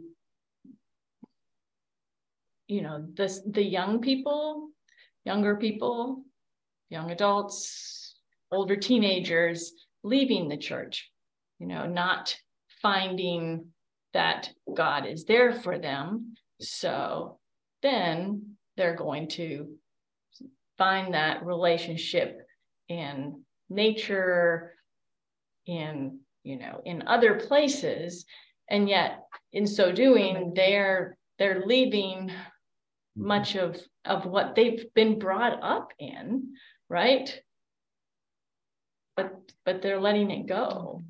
you know, the, the young people younger people, young adults, older teenagers leaving the church, you know, not finding that God is there for them. So then they're going to find that relationship in nature, in, you know, in other places. And yet in so doing, they're they're leaving mm-hmm. much of of what they've been brought up in, right? But but they're letting it go.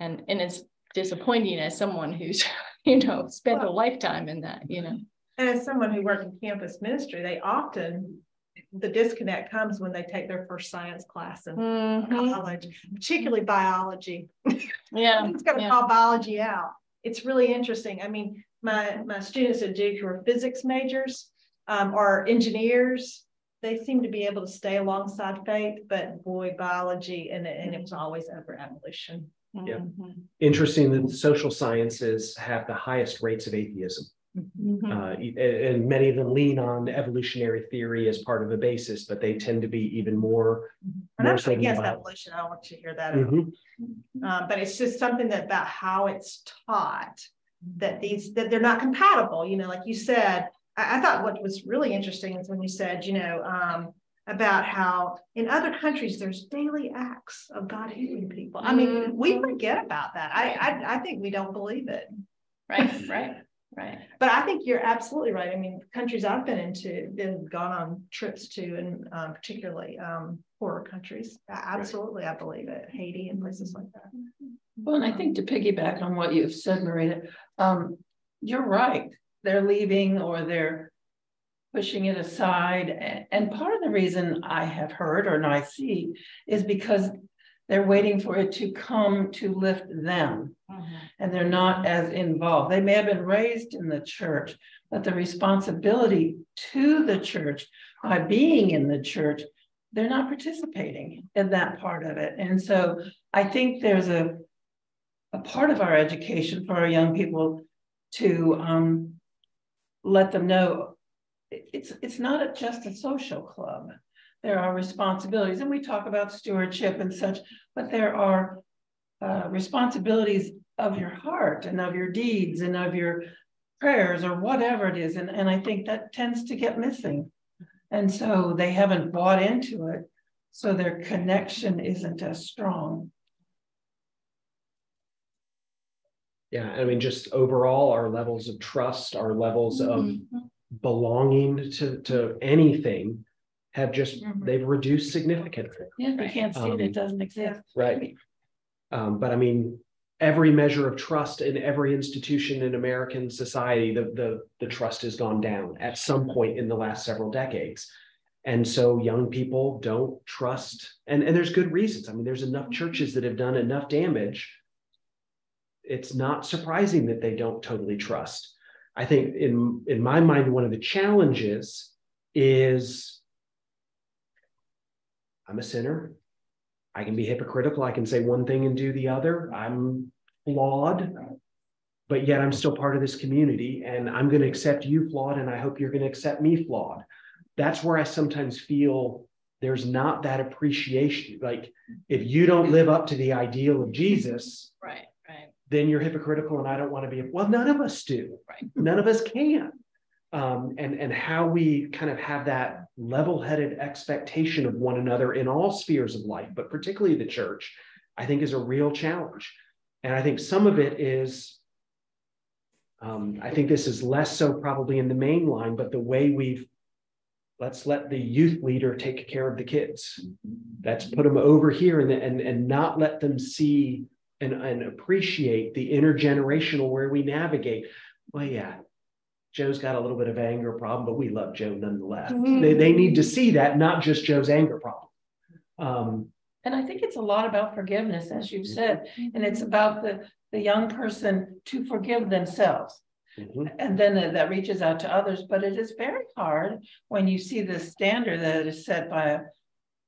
And and it's disappointing as someone who's, you know, spent well, a lifetime in that, you know. And as someone who worked in campus ministry, they often the disconnect comes when they take their first science class in mm-hmm. college, particularly biology. Yeah. it's got to yeah. call biology out. It's really interesting. I mean, my my students at Duke who are physics majors um, or engineers, they seem to be able to stay alongside faith, but boy, biology and, and it was always over evolution. Yeah. Mm-hmm. Interesting that the social sciences have the highest rates of atheism. Mm-hmm. Uh, and many of them lean on evolutionary theory as part of a basis, but they tend to be even more. And more I'm so against evolution. I don't want you to hear that. Mm-hmm. Um, but it's just something that about how it's taught that these that they're not compatible. You know, like you said, I, I thought what was really interesting is when you said, you know, um, about how in other countries there's daily acts of God healing people. I mean, mm-hmm. we forget about that. I, I I think we don't believe it. Right, right. Right. But I think you're absolutely right. I mean, countries I've been into, been gone on trips to, and um, particularly um, poorer countries. Absolutely, right. I believe it. Haiti and places like that. Well, and I think to piggyback on what you've said, Marita, um, you're right. They're leaving or they're pushing it aside. And part of the reason I have heard or I see is because they're waiting for it to come to lift them. Mm-hmm. And they're not as involved. They may have been raised in the church, but the responsibility to the church by being in the church, they're not participating in that part of it. And so I think there's a, a part of our education for our young people to um, let them know it's it's not just a social club there are responsibilities, and we talk about stewardship and such, but there are uh, responsibilities of your heart and of your deeds and of your prayers or whatever it is. And, and I think that tends to get missing. And so they haven't bought into it. So their connection isn't as strong. Yeah, I mean, just overall, our levels of trust, our levels mm-hmm. of belonging to, to anything have just mm-hmm. they've reduced significantly. Yeah, they can't see um, it; it doesn't exist. Right. Um, but I mean, every measure of trust in every institution in American society, the the the trust has gone down at some point in the last several decades. And so young people don't trust, and, and there's good reasons. I mean, there's enough churches that have done enough damage. It's not surprising that they don't totally trust. I think in in my mind, one of the challenges is I'm a sinner. I can be hypocritical. I can say one thing and do the other. I'm flawed, but yet I'm still part of this community and I'm going to accept you flawed and I hope you're going to accept me flawed. That's where I sometimes feel there's not that appreciation. Like if you don't live up to the ideal of Jesus, right, right. then you're hypocritical and I don't want to be. Well, none of us do. Right. None of us can um, and and how we kind of have that level-headed expectation of one another in all spheres of life, but particularly the church, I think is a real challenge. And I think some of it is, um, I think this is less so probably in the main line, but the way we've let's let the youth leader take care of the kids. Let's put them over here and and and not let them see and, and appreciate the intergenerational where we navigate. Well, yeah, Joe's got a little bit of anger problem, but we love Joe nonetheless. Mm-hmm. They, they need to see that, not just Joe's anger problem. Um, and I think it's a lot about forgiveness, as you've said, and it's about the, the young person to forgive themselves. Mm-hmm. And then that reaches out to others. But it is very hard when you see the standard that is set by a,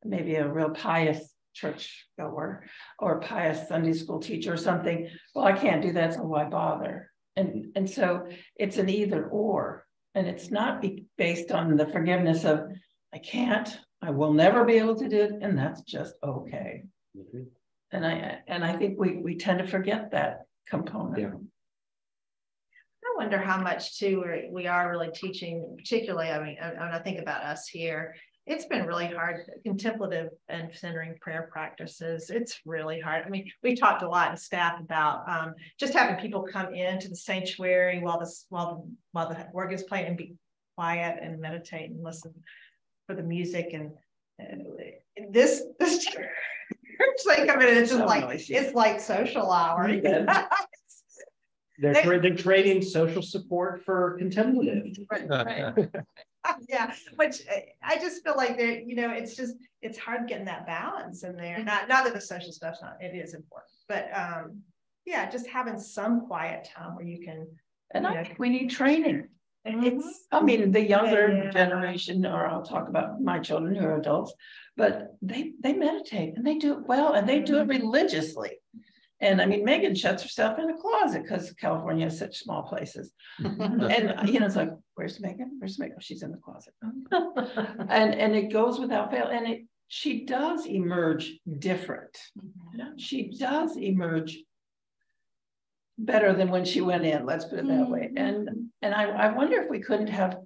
maybe a real pious church goer or pious Sunday school teacher or something. Well, I can't do that, so why bother? And, and so it's an either or, and it's not be based on the forgiveness of I can't, I will never be able to do it, and that's just okay. Mhm. And I, and I think we, we tend to forget that component. Yeah. I wonder how much too, we're- we are really teaching, particularly, I mean, when I think about us here. It's been really hard, contemplative and centering prayer practices. It's really hard. I mean, we talked a lot in staff about um, just having people come into the sanctuary while this, while, the, while the organ is playing and be quiet and meditate and listen for the music and and this, this church, they come in and it's just So like, noisy. it's like social hour. They're, They- tra- they're trading social support for contemplative. Right, right. Yeah, which uh, I just feel like there, you know, it's just, it's hard getting that balance in there. Not, not that the social stuff's not, it is important, but um, yeah, just having some quiet time where you can, And I think we need training. it's, I mean, the younger Yeah. generation, or I'll talk about my children who are adults, but they, they meditate and they do it well and they do it religiously. And I mean, Megan shuts herself in a closet because California has such small places. And, you know, it's like, where's Megan? Where's Megan? She's in the closet. And, and it goes without fail. And it, she does emerge different. Mm-hmm. She does emerge better than when she went in, let's put it that way. Mm-hmm. And, and I, I wonder if we couldn't have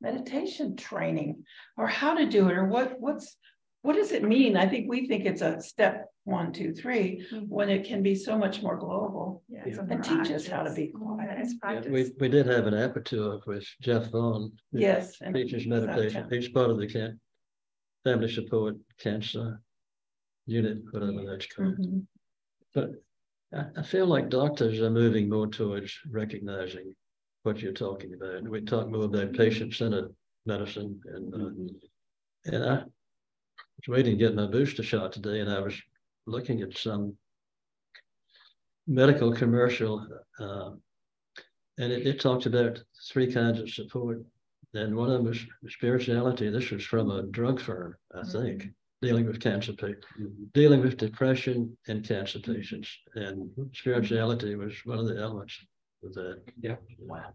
meditation training or how to do it or what, what's, what does it mean? I think we think it's a step one, two, three, when it can be so much more global yeah, it's a and teach us how to be quiet. Yeah, we, we did have an aperture with Jeff Vaughn. Yes. and- Teaches meditation. He's part of the can, family support cancer unit, whatever that's called. Mhm. But I, I feel like doctors are moving more towards recognizing what you're talking about. We talk more about patient-centered medicine and, uh, and I was waiting to get my booster shot today and I was looking at some medical commercial, uh, and it, it talked about three kinds of support. And one of them was spirituality. This was from a drug firm, I think, dealing with cancer patients dealing with depression in cancer patients, and spirituality was one of the elements of that. Yeah. Wow.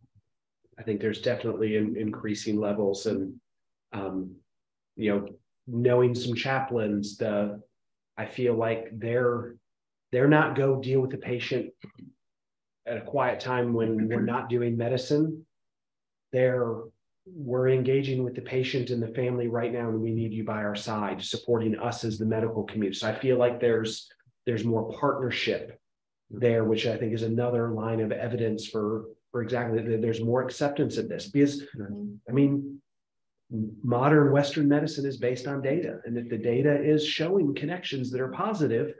I think there's definitely in, increasing levels and, um, you know, knowing some chaplains, the, I feel like they're, they're not go deal with the patient at a quiet time when we're not doing medicine. They're, we're engaging with the patient and the family right now, and we need you by our side, supporting us as the medical community. So I feel like there's, there's more partnership there, which I think is another line of evidence for, for exactly that there's more acceptance of this because, mm-hmm. I mean, modern Western medicine is based on data and if the data is showing connections that are positive,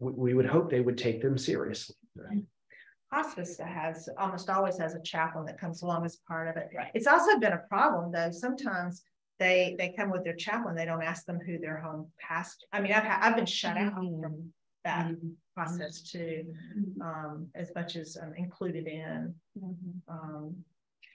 we, we would hope they would take them seriously. Hospice has, almost always has a chaplain that comes along as part of it. It's also been a problem though, sometimes they, they come with their chaplain, they don't ask them who their home past. I mean, I've, had- I've been shut out from that process too, um, as much as I'm included in. Um,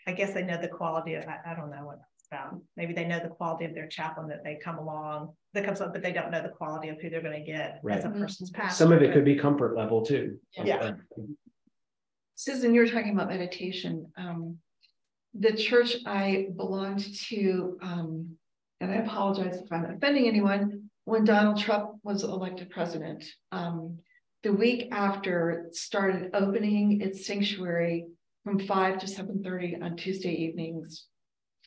I guess they know the quality of, I, I don't know what it's. Maybe they know the quality of their chaplain that they come along, that comes up, but they don't know the quality of who they're gonna get as a person's past. Some of it could be comfort level too. Yeah. Susan, you were talking about meditation. Um, the church I belonged to, um, and I apologize if I'm offending anyone, when Donald Trump was elected president, um, the week after it started opening its sanctuary from five to seven thirty on Tuesday evenings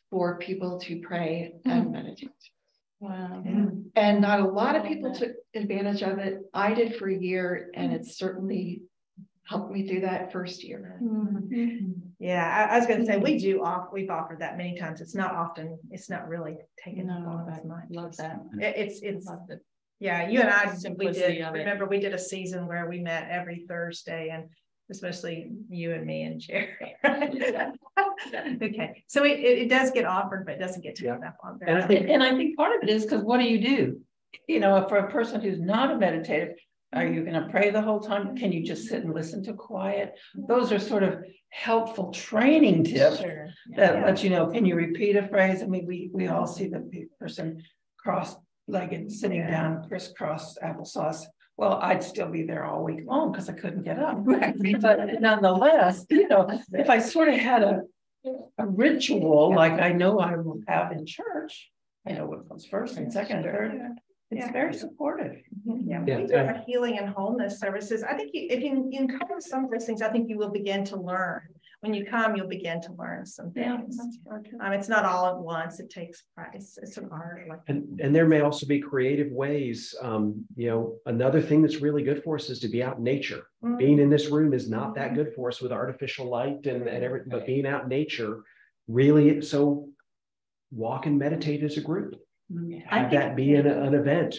for people to pray and mm-hmm. meditate. Wow. And not a lot of people took advantage of it. I did for a year and mm. it certainly helped me through that first year. Mm-hmm. Mm-hmm. Yeah, I, I was gonna say, we do off, we've offered that many times. It's not often, it's not really taken up No, on I as much. love that. It- it's, it's, Love the yeah, you and I, we Simplicity did, of it. remember, we did a season where we met every Thursday and especially you and me and Jerry. Okay, so it, it, it does get offered, but it doesn't get taken up on. very And I think- And, and I think part of it is because what do you do? You know, for a person who's not a meditative, are you gonna pray the whole time? Can you just sit and listen to quiet? Those are sort of helpful training tips Sure. that Yeah. let you know, can you repeat a phrase? I mean, we, we all see the person cross-legged, sitting Yeah. down, crisscross applesauce. Well, I'd still be there all week long because I couldn't get up. But nonetheless, you know, if I sort of had a, a ritual like I know I will have in church, I know what comes first and second, third. It's Yeah. very supportive. Mm-hmm. Yeah, Yeah, we do I- our healing and wholeness services. I think you, if you, you can cover some of those things, I think you will begin to learn. When you come, you'll begin to learn some Yeah. things. Um, it's not all at once. It takes practice. It's an art. And, and there may also be creative ways, um, you know, another thing that's really good for us is to be out in nature. Mm. Being in this room is not that good for us with artificial light and, and everything, but being out in nature really, so walk and meditate as a group. I Have think- that be an, an event.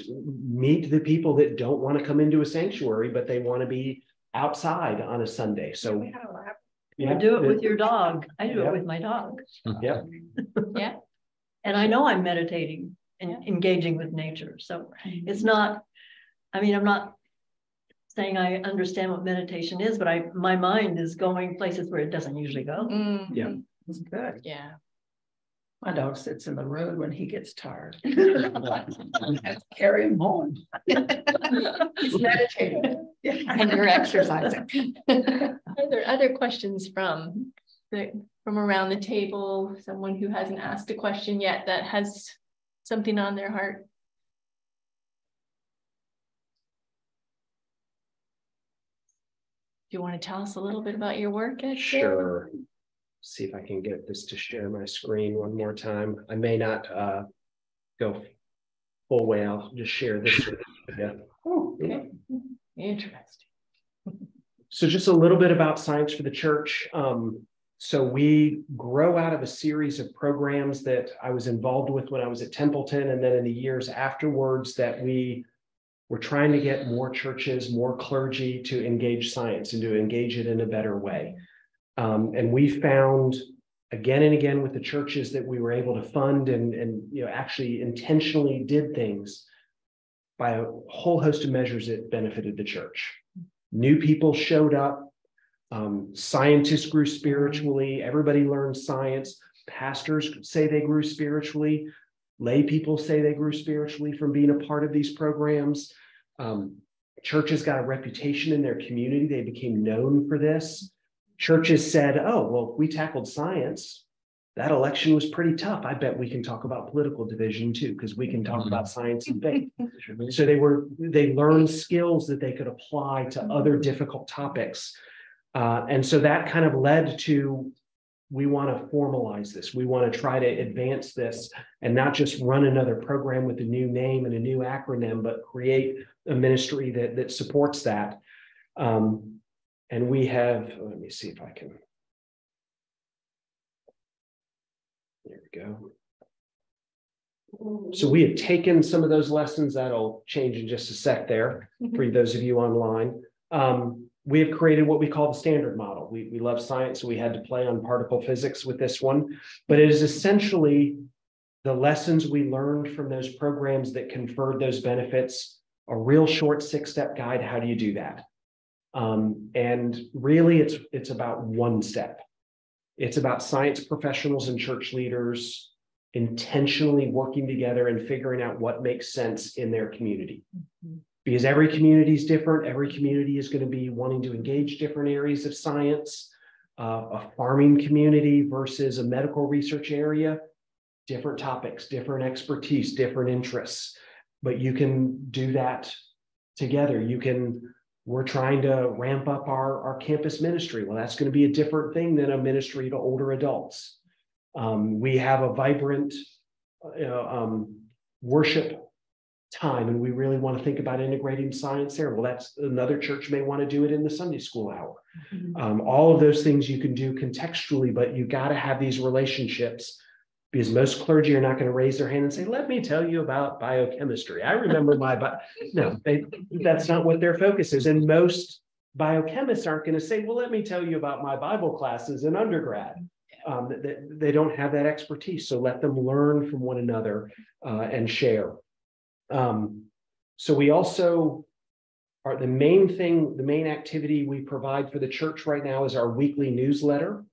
Meet the people that don't want to come into a sanctuary, but they want to be outside on a Sunday. So. We had a lab. You do it with your dog. I do Yeah. it with my dog. Yeah, Yeah. And I know I'm meditating and engaging with nature. So it's not, I mean, I'm not saying I understand what meditation is, but I, my mind is going places where it doesn't usually go. Mhm. Yeah. It's good. Yeah. My dog sits in the road when he gets tired. I have Carry him home. He's meditating. And you're exercising. Are there other questions from the, from around the table? Someone who hasn't asked a question yet that has something on their heart? Do you want to tell us a little bit about your work at? sure. See if I can get this to share my screen one more time. I may not, uh, go full way. I'll just share this. with you. Oh, okay. Interesting. So just a little bit about Science for the Church. Um, so we grow out of a series of programs that I was involved with when I was at Templeton and then in the years afterwards that we were trying to get more churches, more clergy to engage science and to engage it in a better way. Um, and we found again and again with the churches that we were able to fund and, and you know actually intentionally did things by a whole host of measures that benefited the church. New people showed up. Um, scientists grew spiritually. Everybody learned science. Pastors say they grew spiritually. Lay people say they grew spiritually from being a part of these programs. Um, churches got a reputation in their community. They became known for this. Churches said, oh, well, we tackled science, that election was pretty tough. I bet we can talk about political division too, because we can talk about science and faith. So they were, they learned skills that they could apply to other difficult topics. Uh, and so that kind of led to, we want to formalize this. We want to try to advance this and not just run another program with a new name and a new acronym, but create a ministry that, that supports that. Um, and we have, let me see if I can. There we go. So we have taken some of those lessons that'll change in just a sec there for those of you online. Um, we have created what we call the standard model. We, we love science, so we had to play on particle physics with this one, but it is essentially the lessons we learned from those programs that conferred those benefits, a real short six-step guide. How do you do that? Um, and really, it's it's about one step. It's about science professionals and church leaders intentionally working together and figuring out what makes sense in their community. Because every community is different. Every community is going to be wanting to engage different areas of science. Uh, a farming community versus a medical research area, different topics, different expertise, different interests. But you can do that together. You can we're trying to ramp up our, our campus ministry. Well, that's going to be a different thing than a ministry to older adults. Um, we have a vibrant uh, um, worship time, and we really want to think about integrating science there. Well, that's another church may want to do it in the Sunday school hour. Um, all of those things you can do contextually, but you got to have these relationships because most clergy are not going to raise their hand and say, let me tell you about biochemistry. I remember my, bi-. no, they, that's not what their focus is. And most biochemists aren't going to say, well, let me tell you about my Bible classes in undergrad. Um, they, they don't have that expertise. So let them learn from one another uh, and share. Um, so we also are the main thing, the main activity we provide for the church right now is our weekly newsletter.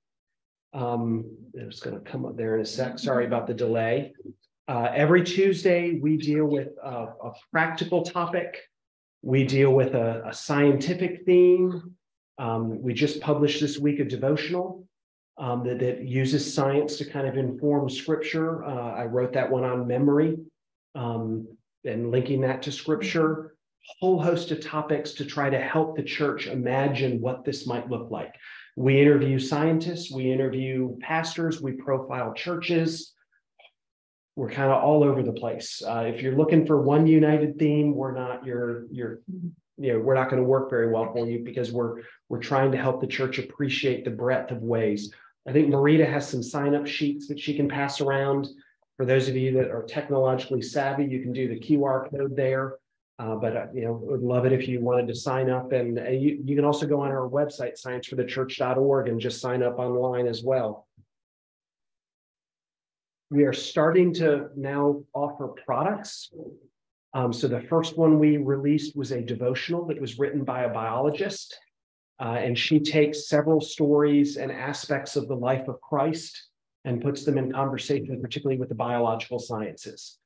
Um, it's going to come up there in a sec. Sorry about the delay. Uh, every Tuesday, we deal with a, a practical topic. We deal with a, a scientific theme. Um, we just published this week a devotional um, that, that uses science to kind of inform scripture. Uh, I wrote that one on memory um, and linking that to scripture. Whole host of topics to try to help the church imagine what this might look like. We interview scientists, we interview pastors, we profile churches. We're kind of all over the place. Uh, if you're looking for one united theme, we're not. You're you're you know we're not going to work very well for you because we're we're trying to help the church appreciate the breadth of ways I think Marita has some sign up sheets that she can pass around. For those of you that are technologically savvy, you can do the QR code there. Uh, but uh, you know, would love it if you wanted to sign up, and uh, you, you can also go on our website, scienceforthechurch.org, and just sign up online as well. We are starting to now offer products. Um, so the first one we released was a devotional that was written by a biologist. Uh, and she takes several stories and aspects of the life of Christ and puts them in conversation, particularly with the biological sciences.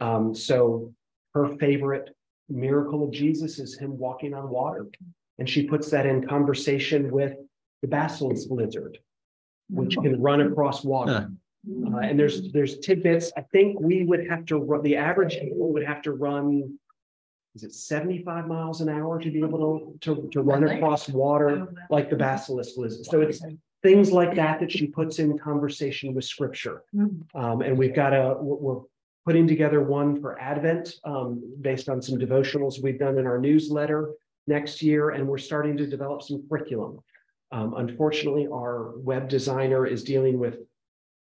Um, so her favorite miracle of Jesus is him walking on water. And she puts that in conversation with the basilisk lizard, which can run across water. Uh, and there's there's tidbits. I think we would have to run the average people would have to run is it 75 miles an hour to be able to, to, to run across water like the basilisk lizard. So it's things like that that she puts in conversation with scripture. Um, and we've got a, we're putting together one for Advent um, based on some devotionals we've done in our newsletter next year. And we're starting to develop some curriculum. Um, unfortunately, our web designer is dealing with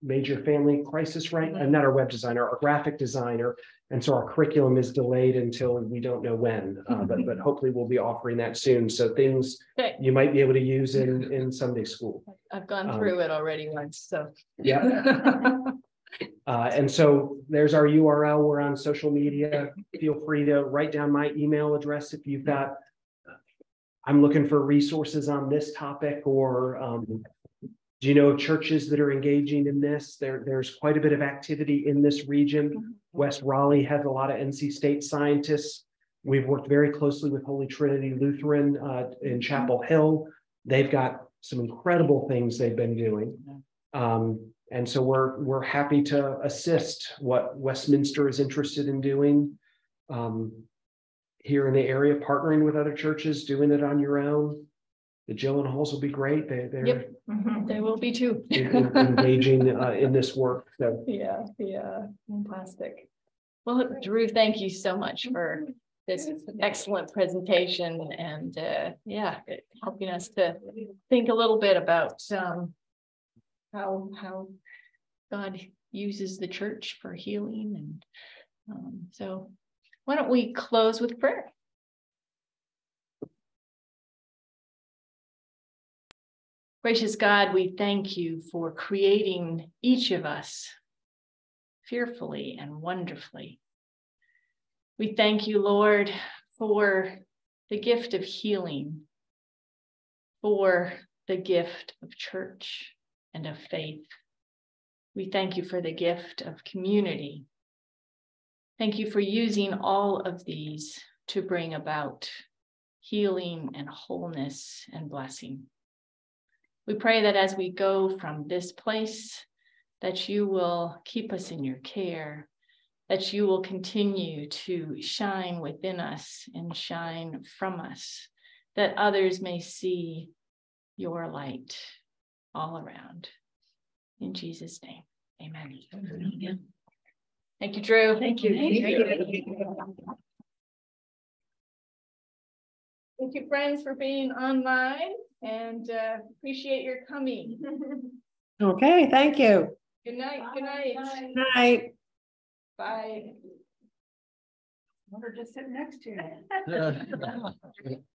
major family crisis right and not our web designer our graphic designer and so our curriculum is delayed until we don't know when, uh, but, but hopefully we'll be offering that soon. So things Okay. you might be able to use in, in Sunday school. I've gone Um, through it already once, so. Yeah. Uh, and so there's our URL. We're on social media. Feel free to write down my email address if you've got. I'm looking for resources on this topic or, um, do you know of churches that are engaging in this? There, there's quite a bit of activity in this region. West Raleigh has a lot of NC State scientists. We've worked very closely with Holy Trinity Lutheran uh, in Chapel Hill. They've got some incredible things they've been doing. Um, and so we're we're happy to assist what Westminster is interested in doing um, here in the area, partnering with other churches, doing it on your own. The Jill and Halls will be great. They, they're Yep. They will be too. en- en- engaging uh, in this work. So Yeah, yeah, fantastic. Well, Drew, thank you so much for this excellent presentation and uh, yeah, helping us to think a little bit about um. How, how God uses the church for healing and um, so why don't we close with prayer? Gracious God, we thank you for creating each of us fearfully and wonderfully. We thank you, Lord, for the gift of healing, for the gift of church and of faith. We thank you for the gift of community. Thank you for using all of these to bring about healing and wholeness and blessing. We pray that as we go from this place, that you will keep us in your care, that you will continue to shine within us and shine from us, that others may see your light all around. In Jesus' name, amen. Thank you, Drew. Thank you. Thank you, friends, for being online and uh, appreciate your coming. Okay, thank you. Good night, good night. Good Night. Bye. We're just sitting next to you. Yeah.